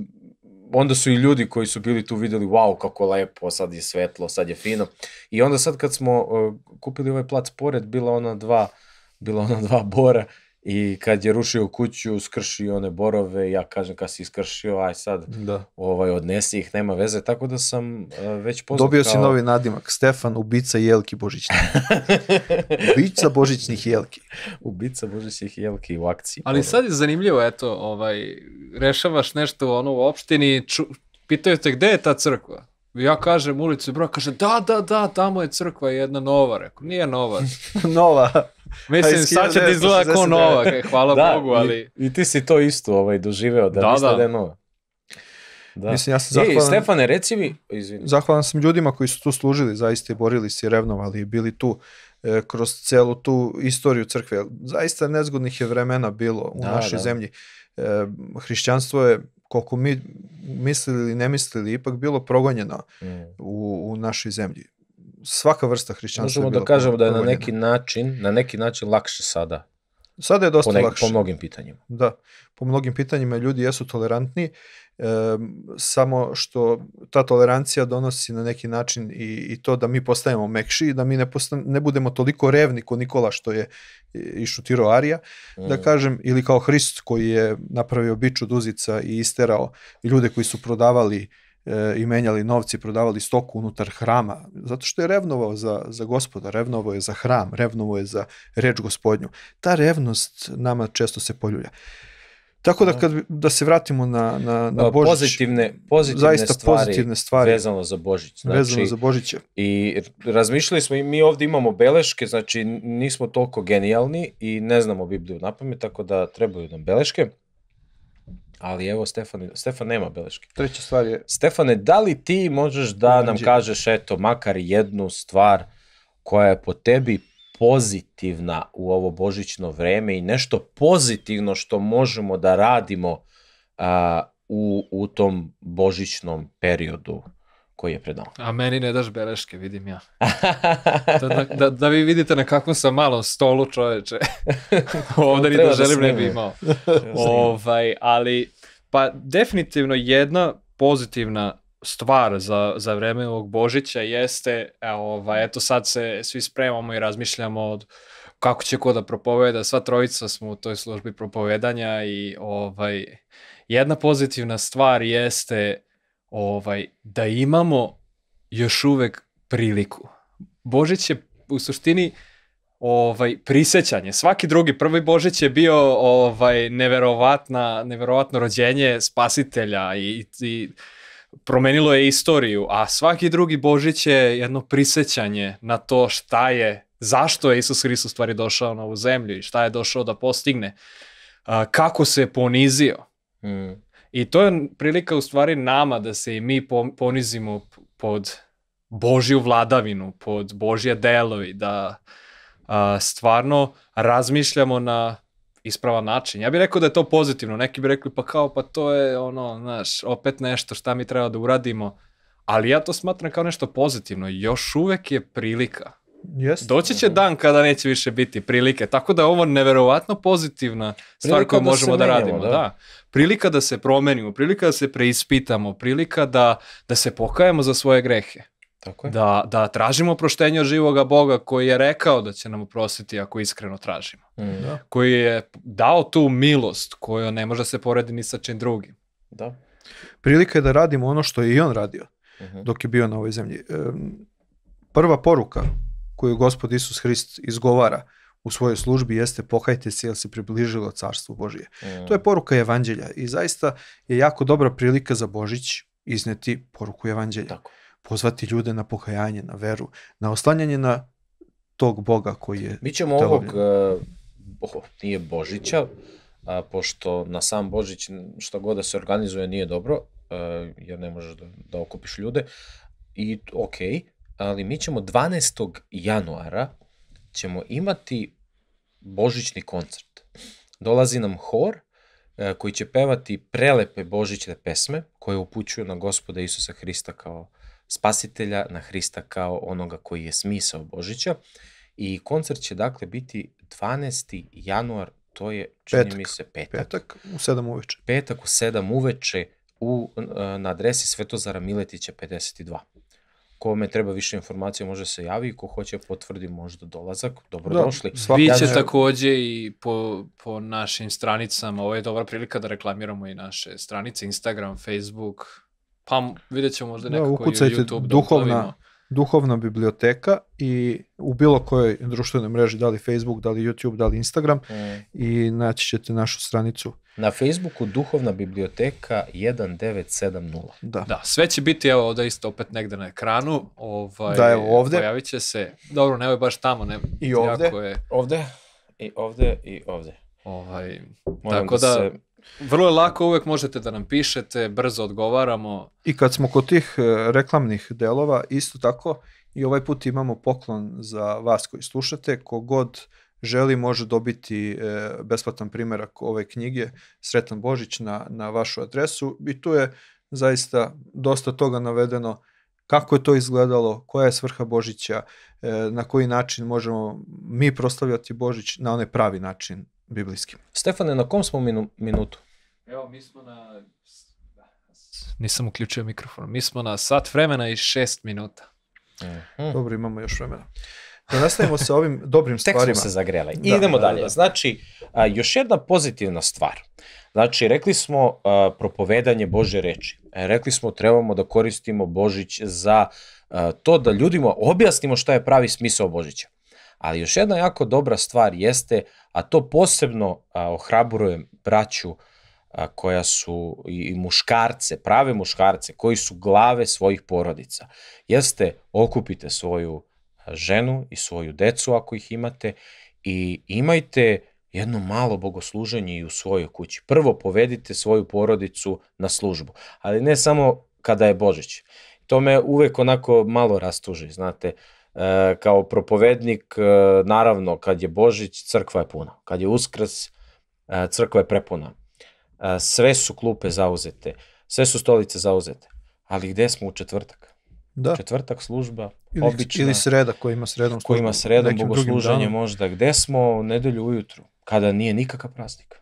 onda su i ljudi koji su bili tu videli, wow, kako lepo, sad je svetlo, sad je fino. I onda sad kad smo uh, kupili ovaj plac pored, bila ona dva, bila ona dva bora i kad je rušio kuću, skršio one borove, ja kažem kad si iskršio, aj sad da. ovaj, odnesi ih, nema veze, tako da sam uh, već poznat Dobio kao... si novi nadimak. Stefan, ubica jelki božićnih. Ubica božićnih jelki. Ubica Božićih jelki u akciji. Ali sad je zanimljivo, eto, ovaj, rešavaš nešto ono u opštini, ču, pitaju te gde je ta crkva? Ja kažem ulicu i bro kaže da, da, da, tamo je crkva jedna nova. Rekao, nije nova. Nova. Mislim, iz sad će da izgleda kao 1969. nova, kaj, hvala da, Bogu, ali... I, I ti si to isto ovaj, doživeo, da, Da, misle da. da je nova. Da. Mislim, ja sam Ej, zahvalan, Stefane, reci mi, izvini. zahvalan sam ljudima koji su tu služili, zaista i borili se i revnovali i bili tu e, kroz celu tu istoriju crkve. Zaista nezgodnih je vremena bilo u Da, našoj da. zemlji. E, hrišćanstvo je, koliko mi mislili ili ne mislili, ipak bilo progonjeno Mm. u, u našoj zemlji. Svaka vrsta hrišćanstva Možemo da kažemo da je na neki način, na neki način lakše sada, Sada je dosta po, nek, lakše. po mnogim pitanjima. Da, po mnogim pitanjima ljudi jesu tolerantni, e, samo što ta tolerancija donosi na neki način i, i to da mi postajemo mekši i da mi ne, postan, ne budemo toliko revni ko Nikola što je išutirao Arija, da Mm. kažem, ili kao Hrist koji je napravio bič od uzica i isterao ljude koji su prodavali e, i menjali novci, prodavali stoku unutar hrama, zato što je revnovao za, za gospoda, revnovao je za hram, revnovao je za reč gospodnju. Ta revnost nama često se poljulja. Tako da Da. kad da se vratimo na na na A, Božić, pozitivne, pozitivne zaista stvari, pozitivne stvari vezano za Božić. Znači, vezano za Božiće. I razmišljali smo i mi ovdje imamo beleške, znači nismo toliko genijalni i ne znamo Bibliju na pamet, tako da trebaju nam beleške. Ali evo, Stefan, Stefan nema beleške. Treća stvar je Stefane, da li ti možeš da nam kažeš, eto, makar jednu stvar koja je po tebi pozitivna u ovo božićno vreme i nešto pozitivno što možemo da radimo a, u, u tom božićnom periodu koji je pred nama? A meni ne daš beleške, vidim ja. Da, da, da, da vi vidite na kakvom sam malom stolu čoveče. Ovde ni da da želim ne bi imao. ovaj, ali, pa definitivno jedna pozitivna stvar za, za vreme ovog Božića jeste, evo, ovaj, eto sad se svi spremamo i razmišljamo od kako će ko da propoveda, sva trojica smo u toj službi propovedanja i ovaj, jedna pozitivna stvar jeste ovaj, da imamo još uvek priliku. Božić je u suštini ovaj prisećanje. Svaki drugi prvi Božić je bio ovaj neverovatna neverovatno rođenje spasitelja i, i promenilo je istoriju, a svaki drugi Božić je jedno prisećanje na to šta je, zašto je Isus Hristos stvari došao na ovu zemlju i šta je došao da postigne, kako se je ponizio. Mm. I to je prilika u stvari nama da se i mi po- ponizimo pod Božju vladavinu, pod Božje delovi, da a, stvarno razmišljamo na ispravan način. Ja bih rekao da je to pozitivno. Neki bi rekli pa kao pa to je ono, znaš, opet nešto šta mi treba da uradimo. Ali ja to smatram kao nešto pozitivno. Još uvek je prilika. Jeste. Doći će dan kada neće više biti prilike. Tako da je ovo neverovatno pozitivna stvar Prilika koju da možemo da menjamo, radimo. da. Da. Prilika da se promenimo, prilika da se preispitamo, prilika da, da se pokajemo za svoje grehe. Tako je. Da, da tražimo proštenje od živoga Boga koji je rekao da će nam oprostiti ako iskreno tražimo. Mm, Da. Koji je dao tu milost koju ne može da se poredi ni sa čim drugim. da. Prilika je da radimo ono što je i on radio Mhm. dok je bio na ovoj zemlji. Em, Prva poruka koju gospod Isus Hrist izgovara u svojoj službi jeste pokajte se jer se približilo carstvo Božije. Mm. To je poruka evanđelja i zaista je jako dobra prilika za Božić izneti poruku evanđelja. Tako. Pozvati ljude na pokajanje, na veru, na oslanjanje na tog Boga koji je... Mi ćemo ovog, uh, nije Božića, a, pošto na sam Božić što god da se organizuje nije dobro, uh, jer ne možeš da, da okupiš ljude, i ok, ali mi ćemo 12. januara ćemo imati božićni koncert. Dolazi nam hor e, koji će pevati prelepe božićne pesme koje upućuju na gospoda Isusa Hrista kao spasitelja, na Hrista kao onoga koji je smisao Božića. I koncert će dakle biti 12. januar, to je, čini Petak. mi se, petak. Petak u 7 uveče. Petak u 7 uveče u, e, na adresi Svetozara Miletića 52. Kome treba više informacija može se javi, ko hoće potvrdi možda dolazak, dobrodošli. Da, Biće Ja- takođe i po, po našim stranicama, ovo je dobra prilika da reklamiramo i naše stranice, Instagram, Facebook, pa vidjet ćemo možda Da, nekako i u ukucajte YouTube da duhovna-. Duhovna biblioteka i u bilo kojoj društvenoj mreži, da li Facebook, da li YouTube, da li Instagram Mm. i naći ćete našu stranicu. Na Facebooku Duhovna biblioteka 1970. Da. Da, sve će biti evo ovde isto opet negde na ekranu. Ovaj, Da, evo ovde. Pojavit će se, dobro, ne baš tamo, ne, I ovde. Jako je, Ovde, i ovde, i ovde. ovaj, Moram Tako da- se... vrlo je lako, uvek možete da nam pišete, brzo odgovaramo. I kad smo kod tih e, reklamnih delova, isto tako i ovaj put imamo poklon za vas koji slušate, kogod želi može dobiti e, besplatan primjerak ove knjige Sretan Božić na, na vašu adresu. I tu je zaista dosta toga navedeno. Kako je to izgledalo, koja je svrha Božića, e, na koji način možemo mi proslavljati Božić na onaj pravi način biblijski. Stefane, na kom smo minu, minutu? Evo, mi smo na... Nisam uključio mikrofon. Mi smo na sat vremena i šest minuta. Mhm. Dobro, imamo još vremena. Da nastavimo sa ovim dobrim Tek stvarima. smo se zagreli. Da, Idemo da, dalje. da. Znači, a, još jedna pozitivna stvar. Znači, rekli smo a, propovedanje Bože reči. E, rekli smo trebamo da koristimo Božić za a, to da ljudima objasnimo šta je pravi smisao Božića. Ali još jedna jako dobra stvar jeste, a to posebno a, ohrabrujem braću a, koja su i, muškarce, prave muškarce, koji su glave svojih porodica, jeste okupite svoju ženu i svoju decu ako ih imate i imajte jedno malo bogosluženje i u svojoj kući. Prvo povedite svoju porodicu na službu, ali ne samo kada je Božić. To me uvek onako malo rastuži, znate, e, kao propovednik, e, naravno, kad je Božić, crkva je puna. Kad je Uskrs, e, crkva je prepuna. E, sve su klupe zauzete, sve su stolice zauzete. Ali gde smo u četvrtak? Da. Četvrtak služba, Ili, obična ili sreda koja ima sredom ima službu, sredom nekim drugim bogosluženje možda, gde smo u nedelju ujutru, kada nije nikakav praznik.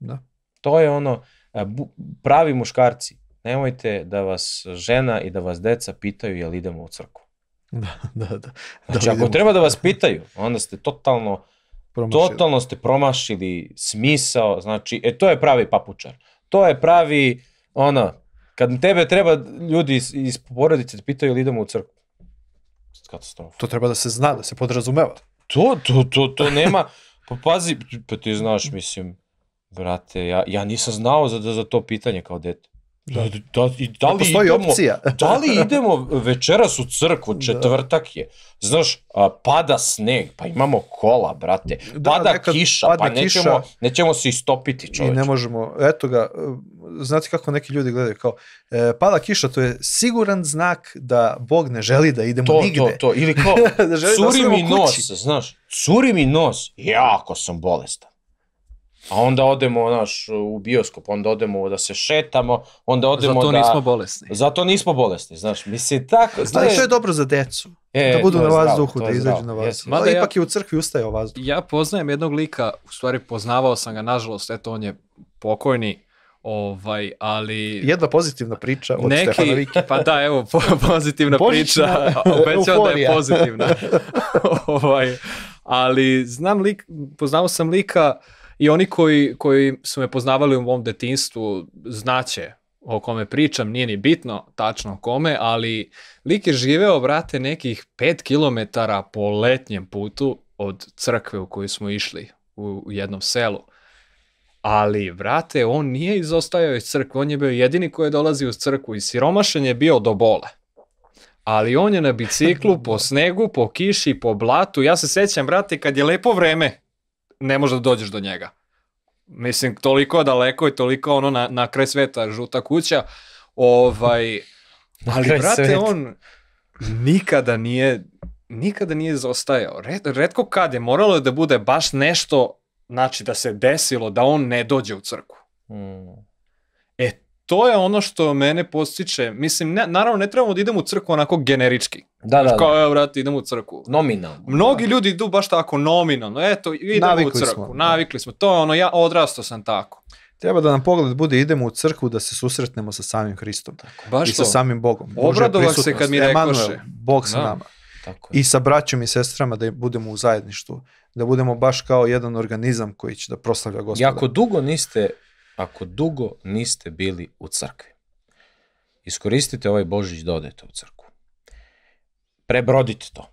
Da. To je ono, pravi muškarci, nemojte da vas žena i da vas deca pitaju jel idemo u crkvu. Da, da, da. Znači, da ako treba da vas pitaju, onda ste totalno, promašili. totalno ste promašili smisao, znači, e, to je pravi papučar. To je pravi, ono, kad tebe treba ljudi iz, iz porodice da pitaju jel idemo u crkvu. Katastrofa. To treba da se zna, da se podrazumeva. To, to, to, to nema, pa pazi, pa ti znaš, mislim, brate, ja, ja nisam znao za, za to pitanje kao dete. Da, da, i da Da li postoji idemo, opcija. da li idemo večeras u crkvu, četvrtak je. Znaš, a, pada sneg, pa imamo kola, brate. Da, Pada kiša, pa nećemo, kiša. nećemo se istopiti, I čoveče. ne možemo, eto ga, znate kako neki ljudi gledaju, kao, e, pada kiša, to je siguran znak da Bog ne želi da idemo To, nigde. to, to. Ili kao, da da curi ostanemo mi kući. nos, znaš, curi mi nos, jako sam bolestan. A onda odemo, znaš, u bioskop, onda odemo da se šetamo, onda odemo Zato da... nismo bolesni. Zato nismo bolesni, znaš, mislim, tako... Ali to je dobro za decu. E, da budu na vazduhu, da izađu zdravo, na jeste. vazduh. Mada Ali ja- ipak i u crkvi ustaje o vazduh. Ja poznajem jednog lika, u stvari poznavao sam ga, nažalost, eto on je pokojni, ovaj, ali... Jedna pozitivna priča od neki, Stefana Viki. pa da, evo, po, pozitivna Božićna priča, obećao da je pozitivna. ovaj, ali znam lik, poznao sam lika i oni koji, koji su me poznavali u mom detinstvu znaće o kome pričam, nije ni bitno tačno o kome, ali lik je živeo, brate, nekih 5 km po letnjem putu od crkve u koju smo išli u, u jednom selu. Ali, vrate, on nije izostajao iz crkve, on je bio jedini koji je dolazio uz crkvu i siromašen je bio do bole. Ali on je na biciklu, po snegu, po kiši, po blatu. Ja se sećam, brate, kad je lepo vreme, ne možeš da dođeš do njega. Mislim, toliko daleko i toliko ono na, na kraj sveta, žuta kuća. Ovaj, ali, brate, sveta. on nikada nije nikada nije izostajao. Red, redko kad je moralo je da bude baš nešto, znači da se desilo da on ne dođe u crkvu. Mm. To je ono što mene postiče. Mislim, ne, naravno ne trebamo da idemo u crkvu onako generički. Da, da, kao, da. evo, brate, idemo u crkvu. Nominalno. Mnogi ljudi idu baš tako nominalno, eto, idemo Navikli u crkvu, smo. navikli smo, to je ono, ja odrastao sam tako. Treba da nam pogled bude idemo u crkvu da se susretnemo sa samim Hristom. Baš I to. sa samim Bogom. Božja Obradovah se kad mi Emanuel, rekoše. Bog sa Da. nama. Tako je. I sa braćom i sestrama da budemo u zajedništvu. Da budemo baš kao jedan organizam koji će da proslavlja I gospoda. ako dugo niste, ako dugo niste bili u crkvi, iskoristite ovaj Božić da odete u crkvu. Prebrodite to.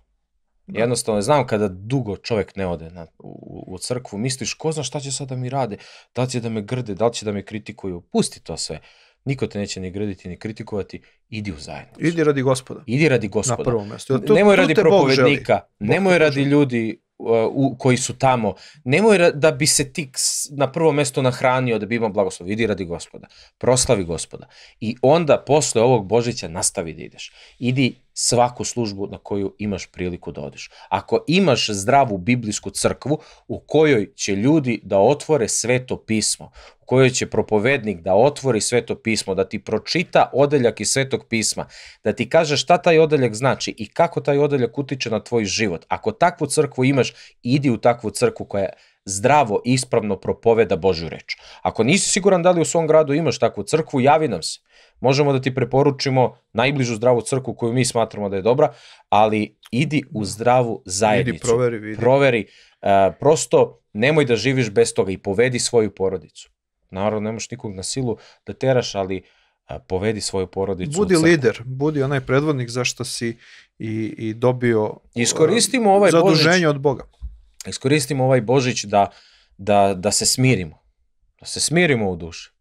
Jednostavno, znam kada dugo čovjek ne ode na, u, u crkvu, misliš, ko zna šta će sad da mi rade, da li će da me grde, da li će da me kritikuju, pusti to sve. Niko te neće ni grditi, ni kritikovati, idi u zajednicu. Idi radi gospoda. Idi radi Na gospoda. prvo mesto. Jer tu- nemoj tu radi propovednika, Bog nemoj radi ljudi u, koji su tamo, nemoj da bi se ti na prvo mesto nahranio, da bi imao blagoslov, idi radi gospoda, proslavi gospoda. I onda posle ovog Božića nastavi da ideš. Idi svaku službu na koju imaš priliku da odeš. Ako imaš zdravu biblijsku crkvu u kojoj će ljudi da otvore sveto pismo, u kojoj će propovednik da otvori sveto pismo, da ti pročita odeljak iz svetog pisma, da ti kaže šta taj odeljak znači i kako taj odeljak utiče na tvoj život. Ako takvu crkvu imaš, idi u takvu crkvu koja zdravo i ispravno propoveda Božju reč. Ako nisi siguran da li u svom gradu imaš takvu crkvu, javi nam se. Možemo da ti preporučimo najbližu zdravu crkvu koju mi smatramo da je dobra, ali idi u zdravu zajednicu. Idi, proveri, vidi. Proveri. Uh, prosto nemoj da živiš bez toga i povedi svoju porodicu. Naravno, nemaš nikog na silu da teraš, ali uh, povedi svoju porodicu. Budi lider, budi onaj predvodnik zašto si i, i dobio Iskoristimo ovaj zaduženje Božić. od Boga. Iskoristimo ovaj Božić da, da, da se smirimo. Da se smirimo u duši.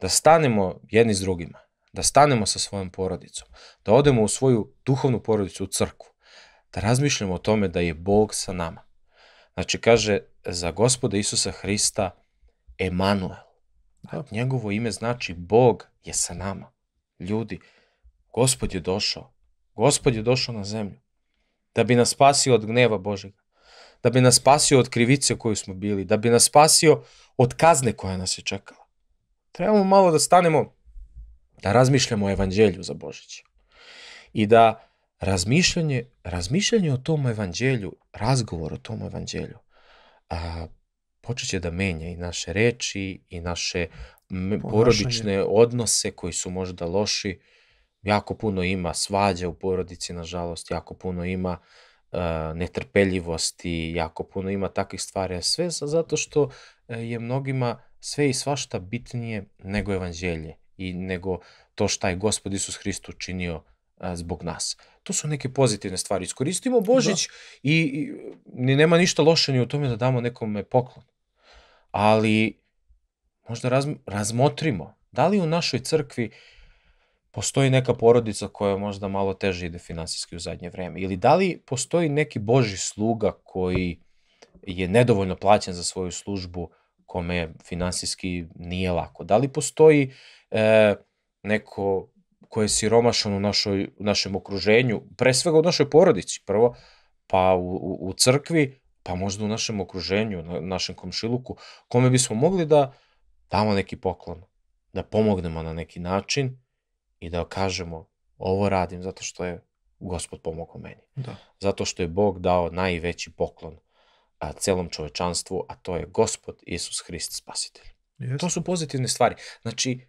Da stanemo jedni s drugima. Da stanemo sa svojom porodicom. Da odemo u svoju duhovnu porodicu u crkvu. Da razmišljamo o tome da je Bog sa nama. Znači kaže za gospoda Isusa Hrista Emanuel. Da. Njegovo ime znači Bog je sa nama. Ljudi, gospod je došao. Gospod je došao na zemlju. Da bi nas spasio od gneva Božega da bi nas spasio od krivice koju smo bili, da bi nas spasio od kazne koja nas je čekala. Trebamo malo da stanemo, da razmišljamo o evanđelju za Božić. I da razmišljanje, razmišljanje o tom evanđelju, razgovor o tom evanđelju, a, počet će da menja i naše reči i naše Ponašanje. porodične odnose koji su možda loši. Jako puno ima svađa u porodici, nažalost, jako puno ima uh, netrpeljivosti, jako puno ima takvih stvari, a sve zato što e, je mnogima sve i svašta bitnije nego evanđelje i nego to šta je Gospod Isus Hrist učinio zbog nas. To su neke pozitivne stvari. Iskoristimo Božić i, i ni nema ništa loše ni u tome da damo nekome poklon. Ali možda razm, razmotrimo Da li u našoj crkvi postoji neka porodica koja možda malo teže ide finansijski u zadnje vreme? Ili da li postoji neki Boži sluga koji je nedovoljno plaćen za svoju službu, kome finansijski nije lako? Da li postoji e, neko ko je siromašan u, našoj, u našem okruženju, pre svega u našoj porodici prvo, pa u, u, u crkvi, pa možda u našem okruženju, na našem komšiluku, kome bismo mogli da damo neki poklon, da pomognemo na neki način i da kažemo ovo radim zato što je gospod pomogao meni. Da. Zato što je Bog dao najveći poklon a, celom čovečanstvu, a to je gospod Isus Hrist spasitelj. Jeste. To su pozitivne stvari. Znači,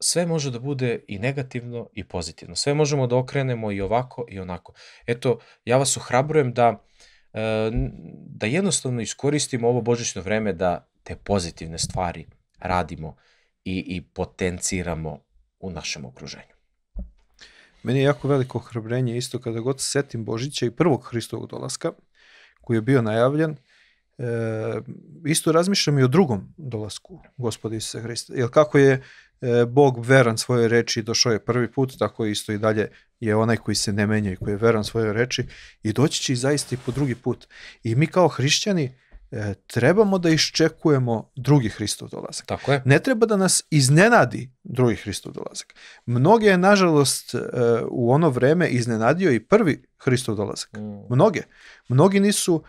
sve može da bude i negativno i pozitivno. Sve možemo da okrenemo i ovako i onako. Eto, ja vas ohrabrujem da, e, da jednostavno iskoristimo ovo božićno vreme da te pozitivne stvari radimo i, i potenciramo u našem okruženju. Meni je jako veliko ohrabrenje isto kada god se setim Božića i prvog Hristovog dolaska, koji je bio najavljen, e, isto razmišljam i o drugom dolasku gospoda Isusa Hrista. Jer kako je e, Bog veran svojoj reči, došao je prvi put, tako isto i dalje je onaj koji se ne menja i koji je veran svojoj reči i doći će i zaista i po drugi put. I mi kao hrišćani e, trebamo da iščekujemo drugi Hristov dolazak. Tako je. Ne treba da nas iznenadi drugi Hristov dolazak. Mnoge je, nažalost, e, u ono vreme iznenadio i prvi Hristov dolazak. Mm. Mnoge. Mnogi nisu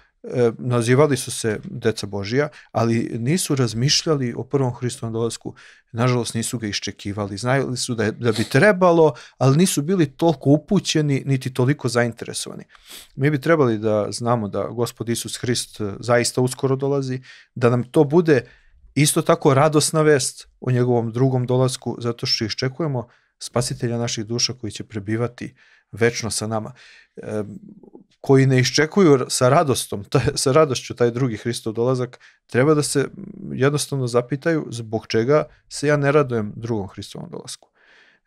nazivali su se deca Božija, ali nisu razmišljali o prvom Hristovom dolasku. Nažalost, nisu ga iščekivali. Znali su da, je, da bi trebalo, ali nisu bili toliko upućeni, niti toliko zainteresovani. Mi bi trebali da znamo da gospod Isus Hrist e, zaista uskoro dolazi, da nam to bude isto tako radosna vest o njegovom drugom dolasku, zato što iščekujemo spasitelja naših duša koji će prebivati večno sa nama. Koji ne iščekuju sa radostom, taj, sa radošću taj drugi Hristov dolazak, treba da se jednostavno zapitaju zbog čega se ja ne radujem drugom Hristovom dolasku.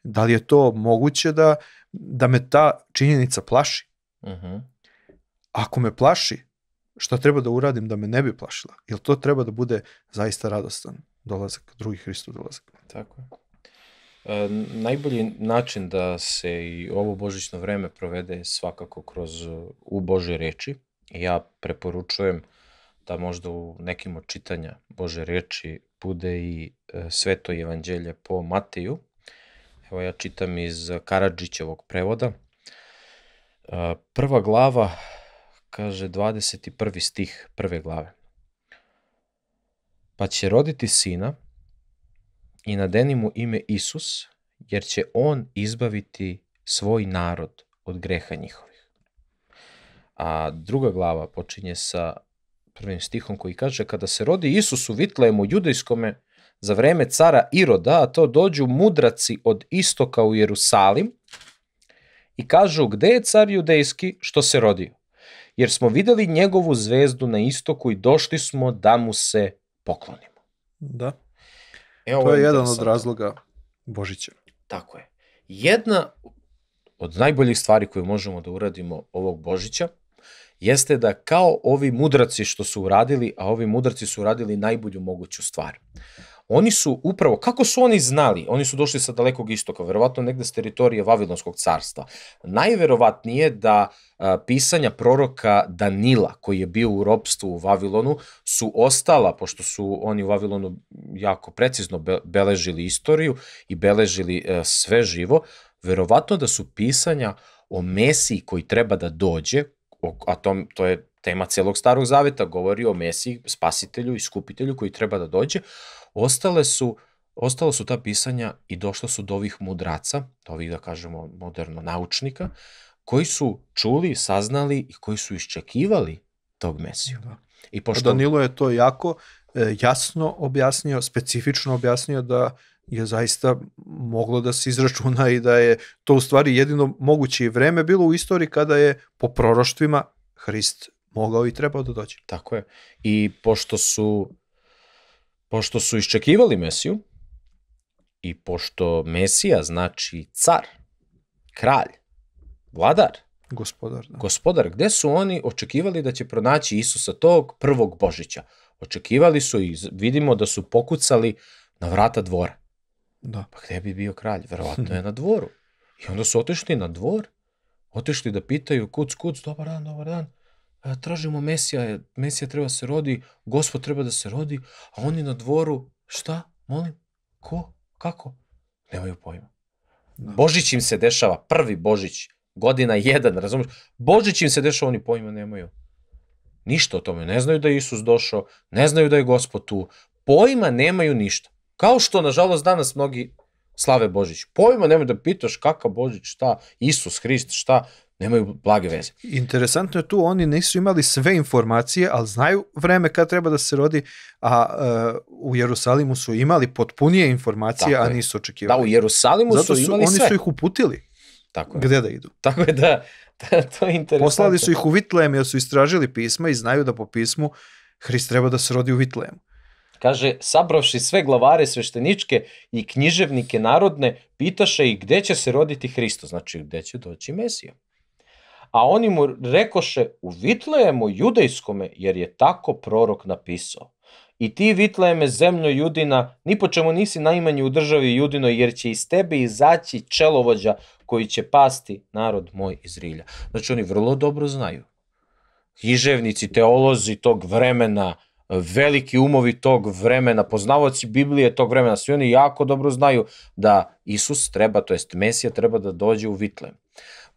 Da li je to moguće da, da me ta činjenica plaši? Uh -huh. Ako me plaši, šta treba da uradim da me ne bi plašila? Jel to treba da bude zaista radostan dolazak, drugi Hristov dolazak? Tako je. E, najbolji način da se i ovo božićno vreme provede je svakako kroz u Bože reči. Ja preporučujem da možda u nekim od čitanja Bože reči bude i e, sveto evanđelje po Mateju. Evo ja čitam iz Karadžićevog prevoda. E, prva glava kaže 21. stih prve glave. Pa će roditi sina i nadeni mu ime Isus, jer će on izbaviti svoj narod od greha njihovih. A druga glava počinje sa prvim stihom koji kaže kada se rodi Isus u Vitlejemu judejskome za vreme cara Iroda, a to dođu mudraci od istoka u Jerusalim i kažu gde je car judejski što se rodio? Jer smo videli njegovu zvezdu na istoku i došli smo da mu se poklonimo. Da. E, To je jedan od razloga Božića. Tako je. Jedna od najboljih stvari koje možemo da uradimo ovog Božića jeste da kao ovi mudraci što su uradili, a ovi mudraci su uradili najbolju moguću stvar. Oni su upravo, kako su oni znali, oni su došli sa dalekog istoka, verovatno negde s teritorije Vavilonskog carstva. Najverovatnije da a, pisanja proroka Danila, koji je bio u ropstvu u Vavilonu, su ostala, pošto su oni u Vavilonu jako precizno be- beležili istoriju i beležili e, sve živo, verovatno da su pisanja o Mesiji koji treba da dođe, a to, to je tema celog starog zaveta, govori o Mesiji, spasitelju i skupitelju koji treba da dođe, ostale su ostala su ta pisanja i došla su do ovih mudraca, do ovih da kažemo moderno naučnika, koji su čuli, saznali i koji su iščekivali tog Mesiju. Da. I Pošto... Danilo je to jako e, jasno objasnio, specifično objasnio da je zaista moglo da se izračuna i da je to u stvari jedino moguće i vreme bilo u istoriji kada je po proroštvima Hrist mogao i trebao da dođe. Tako je. I pošto su pošto su iščekivali Mesiju i pošto Mesija znači car, kralj, vladar, Gospodar. Da. gospodar, gde su oni očekivali da će pronaći Isusa tog prvog Božića? Očekivali su i vidimo da su pokucali na vrata dvora. Da. Pa gde bi bio kralj? Verovatno je na dvoru. I onda su otišli na dvor, otišli da pitaju, kuc, kuc, dobar dan, dobar dan, tražimo Mesija, Mesija treba se rodi, gospod treba da se rodi, a oni na dvoru, šta, molim, ko, kako? Nemaju pojma. Da. Božić im se dešava, prvi Božić, godina jedan, razumiješ? Božić im se dešava, oni pojma nemaju. Ništa o tome. Ne znaju da je Isus došao, ne znaju da je Gospod tu. Pojma nemaju ništa. Kao što, nažalost, danas mnogi slave Božić. Pojma nemaju da pitaš kakav Božić, šta, Isus, Hrist, šta, nemaju blage veze. Interesantno je tu, oni nisu imali sve informacije, ali znaju vreme kad treba da se rodi, a uh, u Jerusalimu su imali potpunije informacije, Tako a nisu Da, očekivali. u Jerusalimu Zato su su, imali oni sve. su ih uputili Tako je. gde da idu. Tako je da, da to je interesantno. Poslali su ih u Vitlejem jer su istražili pisma i znaju da po pismu Hrist treba da se rodi u Vitlejemu. Kaže, sabravši sve glavare svešteničke i književnike narodne, pitaše ih gde će se roditi Hristo, znači gde će doći Mesija. A oni mu rekoše, u Vitlejemu judejskome, jer je tako prorok napisao. I ti Vitlejeme zemljo judina, ni po čemu nisi najmanji u državi judinoj, jer će iz tebe izaći čelovođa koji će pasti narod moj iz Rilja. Znači oni vrlo dobro znaju. Književnici, teolozi tog vremena, veliki umovi tog vremena, poznavaoci Biblije tog vremena, svi oni jako dobro znaju da Isus treba, to jest Mesija treba da dođe u Vitlem.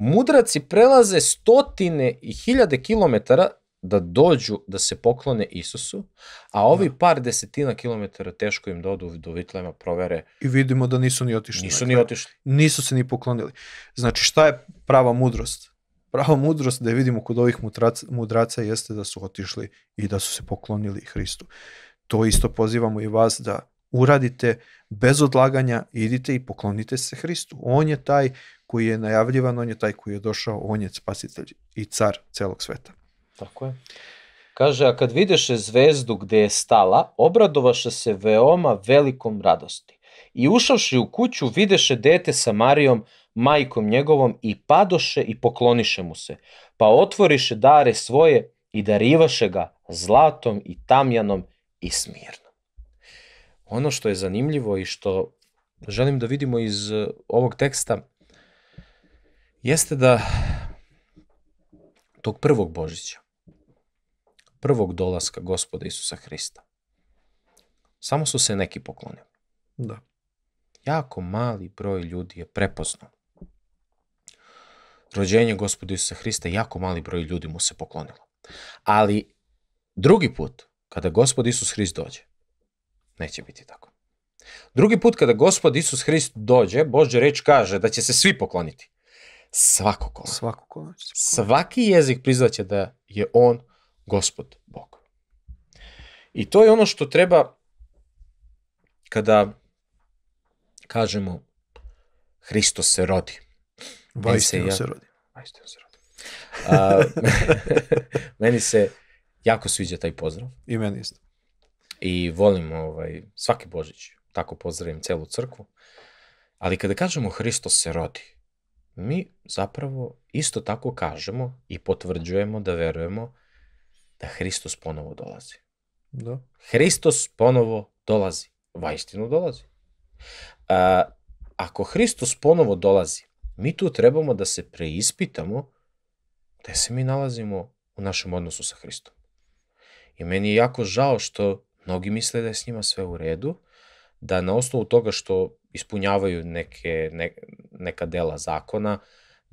Mudraci prelaze stotine i hiljade kilometara da dođu da se poklone Isusu, a ovi par desetina kilometara teško im dodu do Vitlema, provere, I vidimo da nisu ni otišli. nisu ni otišli. Nisu se ni poklonili. Znači, šta je prava mudrost? Prava mudrost da je vidimo kod ovih mudraca, mudraca jeste da su otišli i da su se poklonili Hristu. To isto pozivamo i vas da uradite bez odlaganja, idite i poklonite se Hristu. On je taj koji je najavljivan, on je taj koji je došao, on je spasitelj i car celog sveta. Tako je. Kaže, a kad videše zvezdu gde je stala, obradovaše se veoma velikom radosti. I ušavši u kuću, videše dete sa Marijom, majkom njegovom, i padoše i pokloniše mu se. Pa otvoriše dare svoje i darivaše ga zlatom i tamjanom i smirnom. Ono što je zanimljivo i što želim da vidimo iz eh, ovog teksta jeste da tog prvog Božića, prvog dolaska gospoda Isusa Hrista, samo su se neki poklonili. Da. Jako mali broj ljudi je prepoznao. Rođenje gospoda Isusa Hrista, jako mali broj ljudi mu se poklonilo. Ali drugi put, kada gospod Isus Hrist dođe, neće biti tako. Drugi put kada gospod Isus Hrist dođe, Božja reč kaže da će se svi pokloniti. Svako koleno. Svako ko će se Svaki jezik priznaće da je on gospod Bog. I to je ono što treba kada kažemo Hristos se rodi. Vajstino ja- se rodi. Vajstino se rodi. A, meni se jako sviđa taj pozdrav I meni isto. i volim ovaj, svaki Božić, tako pozdravim celu crkvu. Ali kada kažemo Hristos se rodi, mi zapravo isto tako kažemo i potvrđujemo da verujemo da Hristos ponovo dolazi. Da. Hristos ponovo dolazi. Vajstinu dolazi. A, ako Hristos ponovo dolazi, mi tu trebamo da se preispitamo gde se mi nalazimo u našem odnosu sa Hristom. I meni je jako žao što mnogi misle da je s njima sve u redu, da na osnovu toga što ispunjavaju neke, ne, neka dela zakona,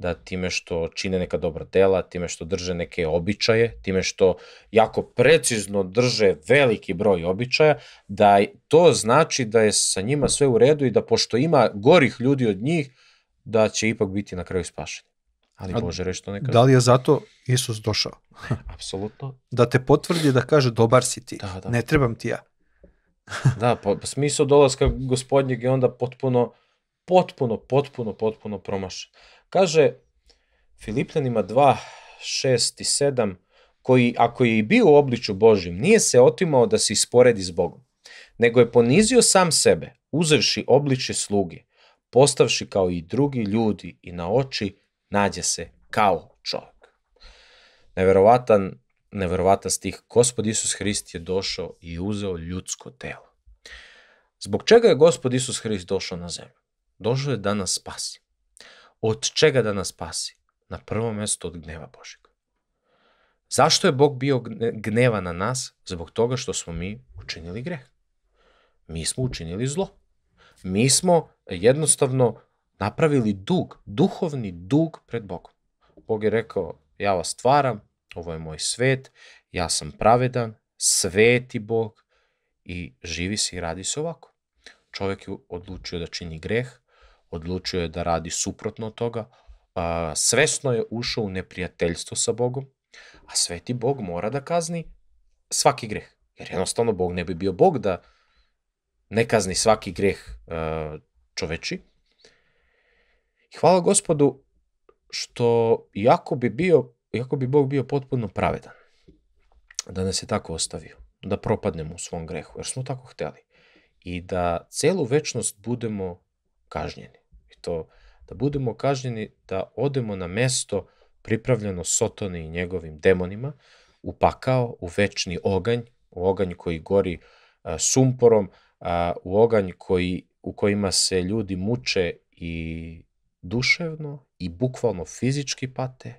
da time što čine neka dobra dela, time što drže neke običaje, time što jako precizno drže veliki broj običaja, da to znači da je sa njima sve u redu i da pošto ima gorih ljudi od njih, da će ipak biti na kraju spašeni. Ali A Bože reći to nekada. Da li je zato Isus došao? Apsolutno. Da te potvrdi da kaže dobar si ti. Da, da. Ne trebam ti ja. Da, pa smisao dolaska gospodnjeg je onda potpuno, potpuno, potpuno, potpuno promašen. Kaže Filipljanima 2, 6 i 7, koji ako je i bio u obliču Božim, nije se otimao da se isporedi s Bogom, nego je ponizio sam sebe, uzevši obliče sluge, postavši kao i drugi ljudi i na oči nađe se kao čovjek. Neverovatan, neverovatan stih. Gospod Isus Hrist je došao i uzeo ljudsko telo. Zbog čega je gospod Isus Hrist došao na zemlju? Došao je da nas spasi. Od čega da nas spasi? Na prvo mesto od gneva Božeg. Zašto je Bog bio gneva na nas? Zbog toga što smo mi učinili greh. Mi smo učinili zlo. Mi smo jednostavno napravili dug, duhovni dug pred Bogom. Bog je rekao, ja vas stvaram, ovo je moj svet, ja sam pravedan, sveti Bog i živi se i radi se ovako. Čovek je odlučio da čini greh, odlučio je da radi suprotno od toga, a, svesno je ušao u neprijateljstvo sa Bogom, a sveti Bog mora da kazni svaki greh. Jer jednostavno Bog ne bi bio Bog da ne kazni svaki greh čoveči. I hvala gospodu što iako bi bio, iako bi Bog bio potpuno pravedan, da nas je tako ostavio, da propadnemo u svom grehu, jer smo tako hteli. I da celu večnost budemo kažnjeni. To da budemo kažnjeni da odemo na mesto pripravljeno Sotoni i njegovim demonima, u pakao, u večni oganj, u oganj koji gori a, sumporom, a, u oganj koji, u kojima se ljudi muče i duševno i bukvalno fizički pate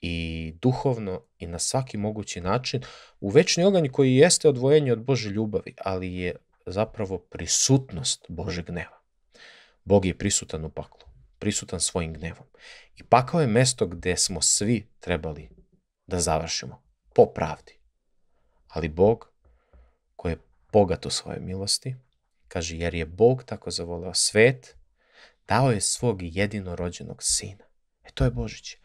i duhovno i na svaki mogući način u večni oganj koji jeste odvojenje od Bože ljubavi, ali je zapravo prisutnost Božeg gneva. Bog je prisutan u paklu, prisutan svojim gnevom. I pakao je mesto gde smo svi trebali da završimo, po pravdi. Ali Bog, koji je bogat u svojoj milosti, kaže, jer je Bog tako zavoleo svet, dao je svog jedinorođenog sina. E to je Božić.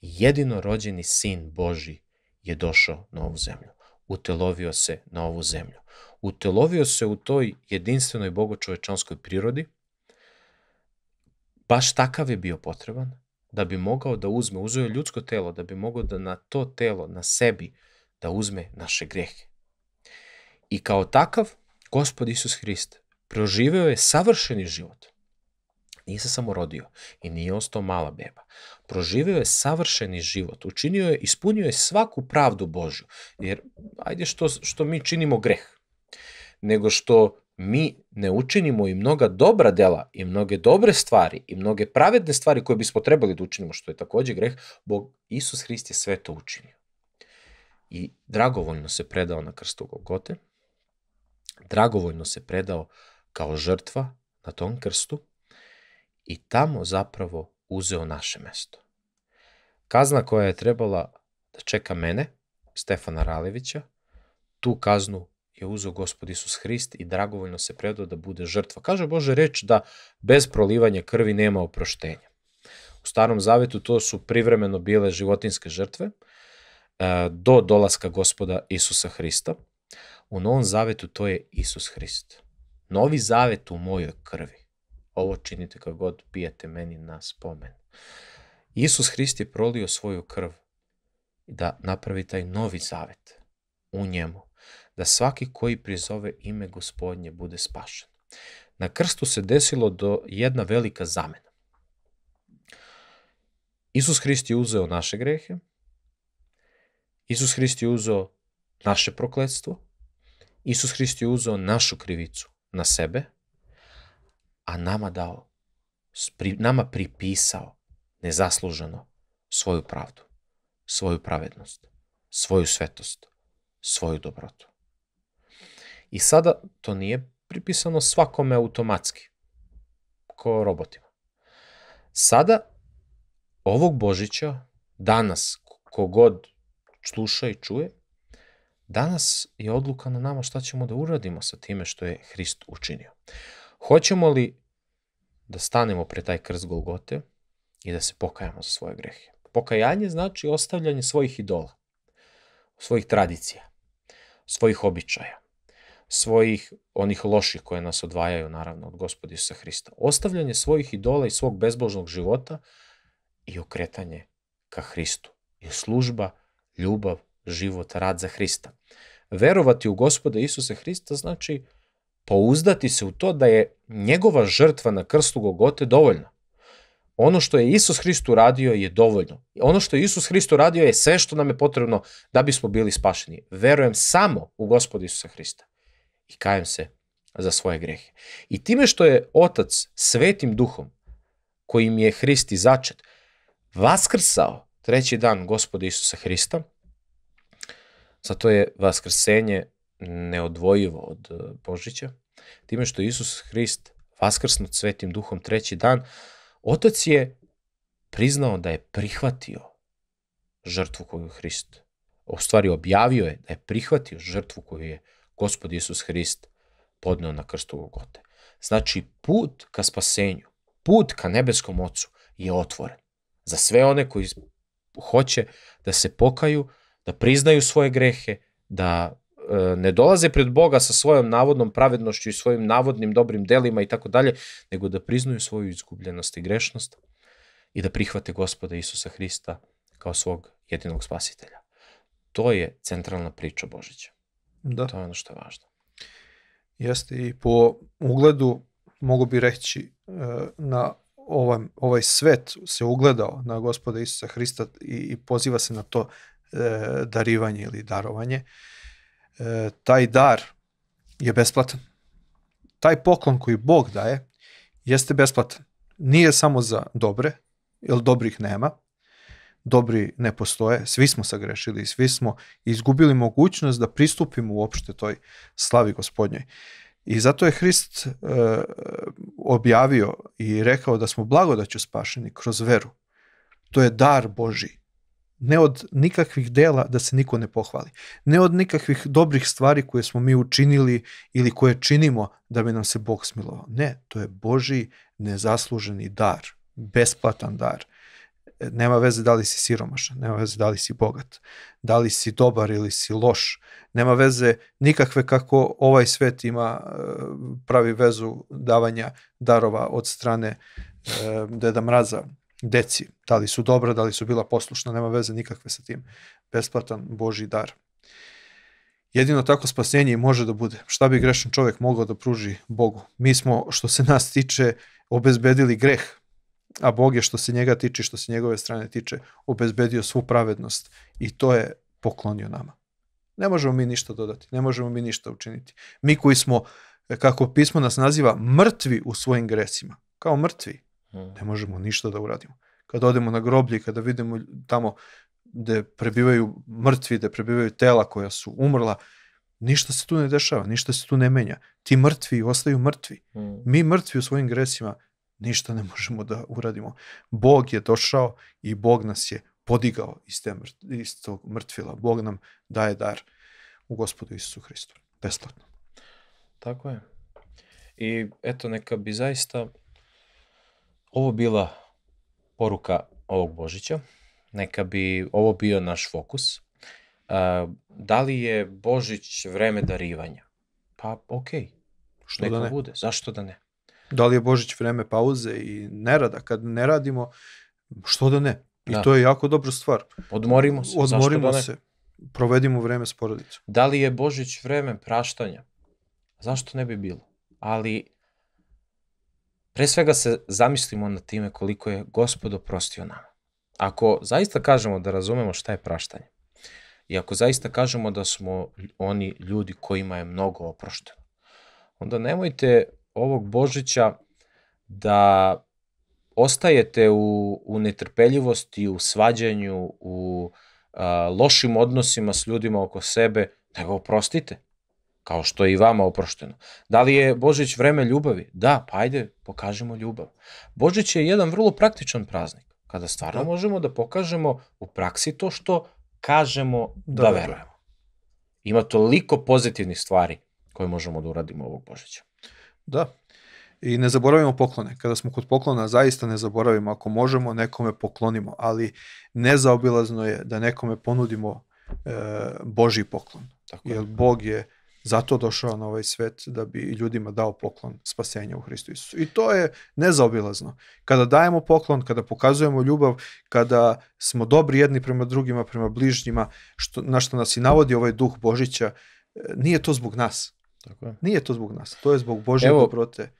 Jedinorođeni sin Boži je došao na ovu zemlju. Utelovio se na ovu zemlju. Utelovio se u toj jedinstvenoj bogočovečanskoj prirodi. Baš takav je bio potreban da bi mogao da uzme, uzeo ljudsko telo, da bi mogao da na to telo, na sebi, da uzme naše grehe. I kao takav, Gospod Isus Hrist proživeo je savršeni život. Nije se samo rodio i nije ostao mala beba. Proživeo je savršeni život, učinio je, ispunio je svaku pravdu Božju. Jer, ajde što, što mi činimo greh, nego što mi ne učinimo i mnoga dobra dela i mnoge dobre stvari i mnoge pravedne stvari koje bismo trebali da učinimo, što je takođe greh, Bog Isus Hrist je sve to učinio. I dragovoljno se predao na krstu Golgote, dragovoljno se predao kao žrtva na tom krstu, i tamo zapravo uzeo naše mesto. Kazna koja je trebala da čeka mene, Stefana Ralevića, tu kaznu je uzeo gospod Isus Hrist i dragovoljno se predao da bude žrtva. Kaže Bože reč da bez prolivanja krvi nema oproštenja. U starom zavetu to su privremeno bile životinske žrtve e, do dolaska gospoda Isusa Hrista. U Novom zavetu to je Isus Hrist. Novi zavet u mojoj krvi ovo činite kad god pijete meni na spomen. Isus Hrist je prolio svoju krv da napravi taj novi zavet u njemu, da svaki koji prizove ime gospodnje bude spašen. Na krstu se desilo do jedna velika zamena. Isus Hrist je uzeo naše grehe, Isus Hrist je uzeo naše prokledstvo, Isus Hrist je uzeo našu krivicu na sebe, a nama dao, nama pripisao nezasluženo svoju pravdu, svoju pravednost, svoju svetost, svoju dobrotu. I sada to nije pripisano svakome automatski, ko robotima. Sada, ovog Božića, danas, kogod sluša i čuje, danas je odluka na nama šta ćemo da uradimo sa time što je Hrist učinio. Hoćemo li da stanemo pre taj krst Golgote i da se pokajamo za svoje grehe? Pokajanje znači ostavljanje svojih idola, svojih tradicija, svojih običaja, svojih onih loših koje nas odvajaju naravno od gospoda Isusa Hrista. Ostavljanje svojih idola i svog bezbožnog života i okretanje ka Hristu. Je služba, ljubav, život, rad za Hrista. Verovati u gospoda Isusa Hrista znači pouzdati se u to da je njegova žrtva na krstu Gogote dovoljna. Ono što je Isus Hrist uradio je dovoljno. Ono što je Isus Hrist uradio je sve što nam je potrebno da bismo bili spašeni. Verujem samo u gospoda Isusa Hrista. I kajem se za svoje grehe. I time što je Otac svetim duhom, kojim je Hrist začet, vaskrsao treći dan gospoda Isusa Hrista, zato je vaskrsenje neodvojivo od e, Božića, time što je Isus Hrist vaskrsnut svetim duhom treći dan, Otac je priznao da je prihvatio žrtvu koju je Hrist, u stvari objavio je da je prihvatio žrtvu koju je Gospod Isus Hrist podneo na krstu Golgote. Znači, put ka spasenju, put ka nebeskom ocu je otvoren. Za sve one koji hoće da se pokaju, da priznaju svoje grehe, da e, ne dolaze pred Boga sa svojom navodnom pravednošću i svojim navodnim dobrim delima i tako dalje, nego da priznaju svoju izgubljenost i grešnost i da prihvate gospoda Isusa Hrista kao svog jedinog spasitelja. To je centralna priča Božića. Da. To je ono što je važno. Jeste i po ugledu mogu bi reći e, na ovaj, ovaj svet se ugledao na gospoda Isusa Hrista i, i poziva se na to e, darivanje ili darovanje. E, taj dar je besplatan. Taj poklon koji Bog daje jeste besplatan. Nije samo za dobre, jer dobrih nema, dobri ne postoje, svi smo sagrešili, svi smo izgubili mogućnost da pristupimo uopšte toj slavi gospodnjoj. I zato je Hrist e, objavio i rekao da smo blagodaću spašeni kroz veru. To je dar Boži. Ne od nikakvih dela da se niko ne pohvali. Ne od nikakvih dobrih stvari koje smo mi učinili ili koje činimo da bi nam se Bog smilovao. Ne, to je Boži nezasluženi dar, besplatan dar nema veze da li si siromašan, nema veze da li si bogat, da li si dobar ili si loš, nema veze nikakve kako ovaj svet ima e, pravi vezu davanja darova od strane e, Deda Mraza, deci, da li su dobra, da li su bila poslušna, nema veze nikakve sa tim. Besplatan Boži dar. Jedino tako spasenje može da bude. Šta bi grešan čovjek mogao da pruži Bogu? Mi smo, što se nas tiče, obezbedili greh, a Bog je što se njega tiče, što se njegove strane tiče, obezbedio svu pravednost i to je poklonio nama. Ne možemo mi ništa dodati, ne možemo mi ništa učiniti. Mi koji smo, kako pismo nas naziva, mrtvi u svojim gresima, kao mrtvi, hmm. ne možemo ništa da uradimo. Kada odemo na groblje kada vidimo tamo gde prebivaju mrtvi, gde prebivaju tela koja su umrla, ništa se tu ne dešava, ništa se tu ne menja. Ti mrtvi ostaju mrtvi. Hmm. Mi mrtvi u svojim gresima ništa ne možemo da uradimo. Bog je došao i Bog nas je podigao iz, te mrt, iz tog mrtvila. Bog nam daje dar u gospodu Isusu Hristu. Besplatno. Tako je. I eto, neka bi zaista ovo bila poruka ovog Božića. Neka bi ovo bio naš fokus. Da li je Božić vreme darivanja? Pa, okej. Okay. Što Neka da ne? bude. Zašto da ne? Da li je Božić vreme pauze i nerada? Kad ne radimo, što da ne? I Da. to je jako dobra stvar. Odmorimo se. Odmorimo da ne? se, provedimo vreme s porodicom. Da li je Božić vreme praštanja? Zašto ne bi bilo? Ali pre svega se zamislimo na time koliko je gospod oprostio nama. Ako zaista kažemo da razumemo šta je praštanje i ako zaista kažemo da smo oni ljudi kojima je mnogo oprošteno, onda nemojte ovog Božića da ostajete u, u netrpeljivosti, u svađanju, u a, lošim odnosima s ljudima oko sebe, nego oprostite, kao što je i vama oprošteno. Da li je Božić vreme ljubavi? Da, pa ajde, pokažemo ljubav. Božić je jedan vrlo praktičan praznik, kada stvarno Da. možemo da pokažemo u praksi to što kažemo da, Da da verujemo. Ima toliko pozitivnih stvari koje možemo da uradimo ovog Božića. Da. I ne zaboravimo poklone. Kada smo kod poklona, zaista ne zaboravimo. Ako možemo, nekome poklonimo. Ali nezaobilazno je da nekome ponudimo e, Boži poklon. Tako je. Jer Bog je zato došao na ovaj svet da bi ljudima dao poklon spasenja u Hristu Isusu. I to je nezaobilazno. Kada dajemo poklon, kada pokazujemo ljubav, kada smo dobri jedni prema drugima, prema bližnjima, što, na što nas i navodi ovaj duh Božića, e, nije to zbog nas. Tako je. Nije to zbog nas. To je zbog Božje Evo, dobrote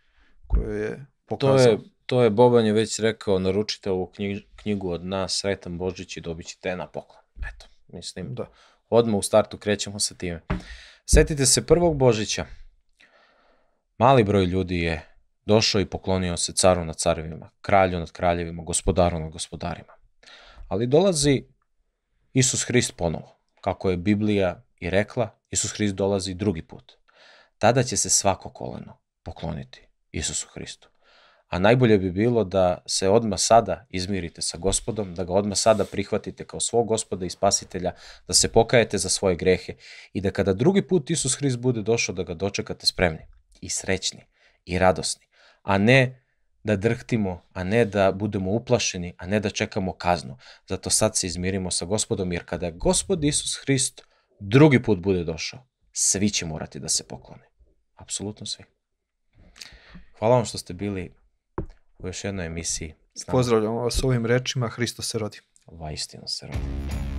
koju je To pokazao. je, to je Boban je već rekao, naručite ovu knjig, knjigu od nas, Sretan Božić i dobit ćete na poklon. Eto, mislim, Da. odmah u startu krećemo sa time. Setite se prvog Božića. Mali broj ljudi je došao i poklonio se caru nad carevima, kralju nad kraljevima, gospodaru nad gospodarima. Ali dolazi Isus Hrist ponovo. Kako je Biblija i rekla, Isus Hrist dolazi drugi put. Tada će se svako koleno pokloniti Isusu Hristu. A najbolje bi bilo da se odma sada izmirite sa gospodom, da ga odma sada prihvatite kao svog gospoda i spasitelja, da se pokajete za svoje grehe i da kada drugi put Isus Hrist bude došao da ga dočekate spremni i srećni i radosni, a ne da drhtimo, a ne da budemo uplašeni, a ne da čekamo kaznu. Zato sad se izmirimo sa gospodom, jer kada gospod Isus Hrist drugi put bude došao, svi će morati da se poklone. Apsolutno svi. Hvala vam što ste bili u još jednoj emisiji. nama. Pozdravljamo vas ovim rečima, Hristo se rodi. Ova istina se rodi.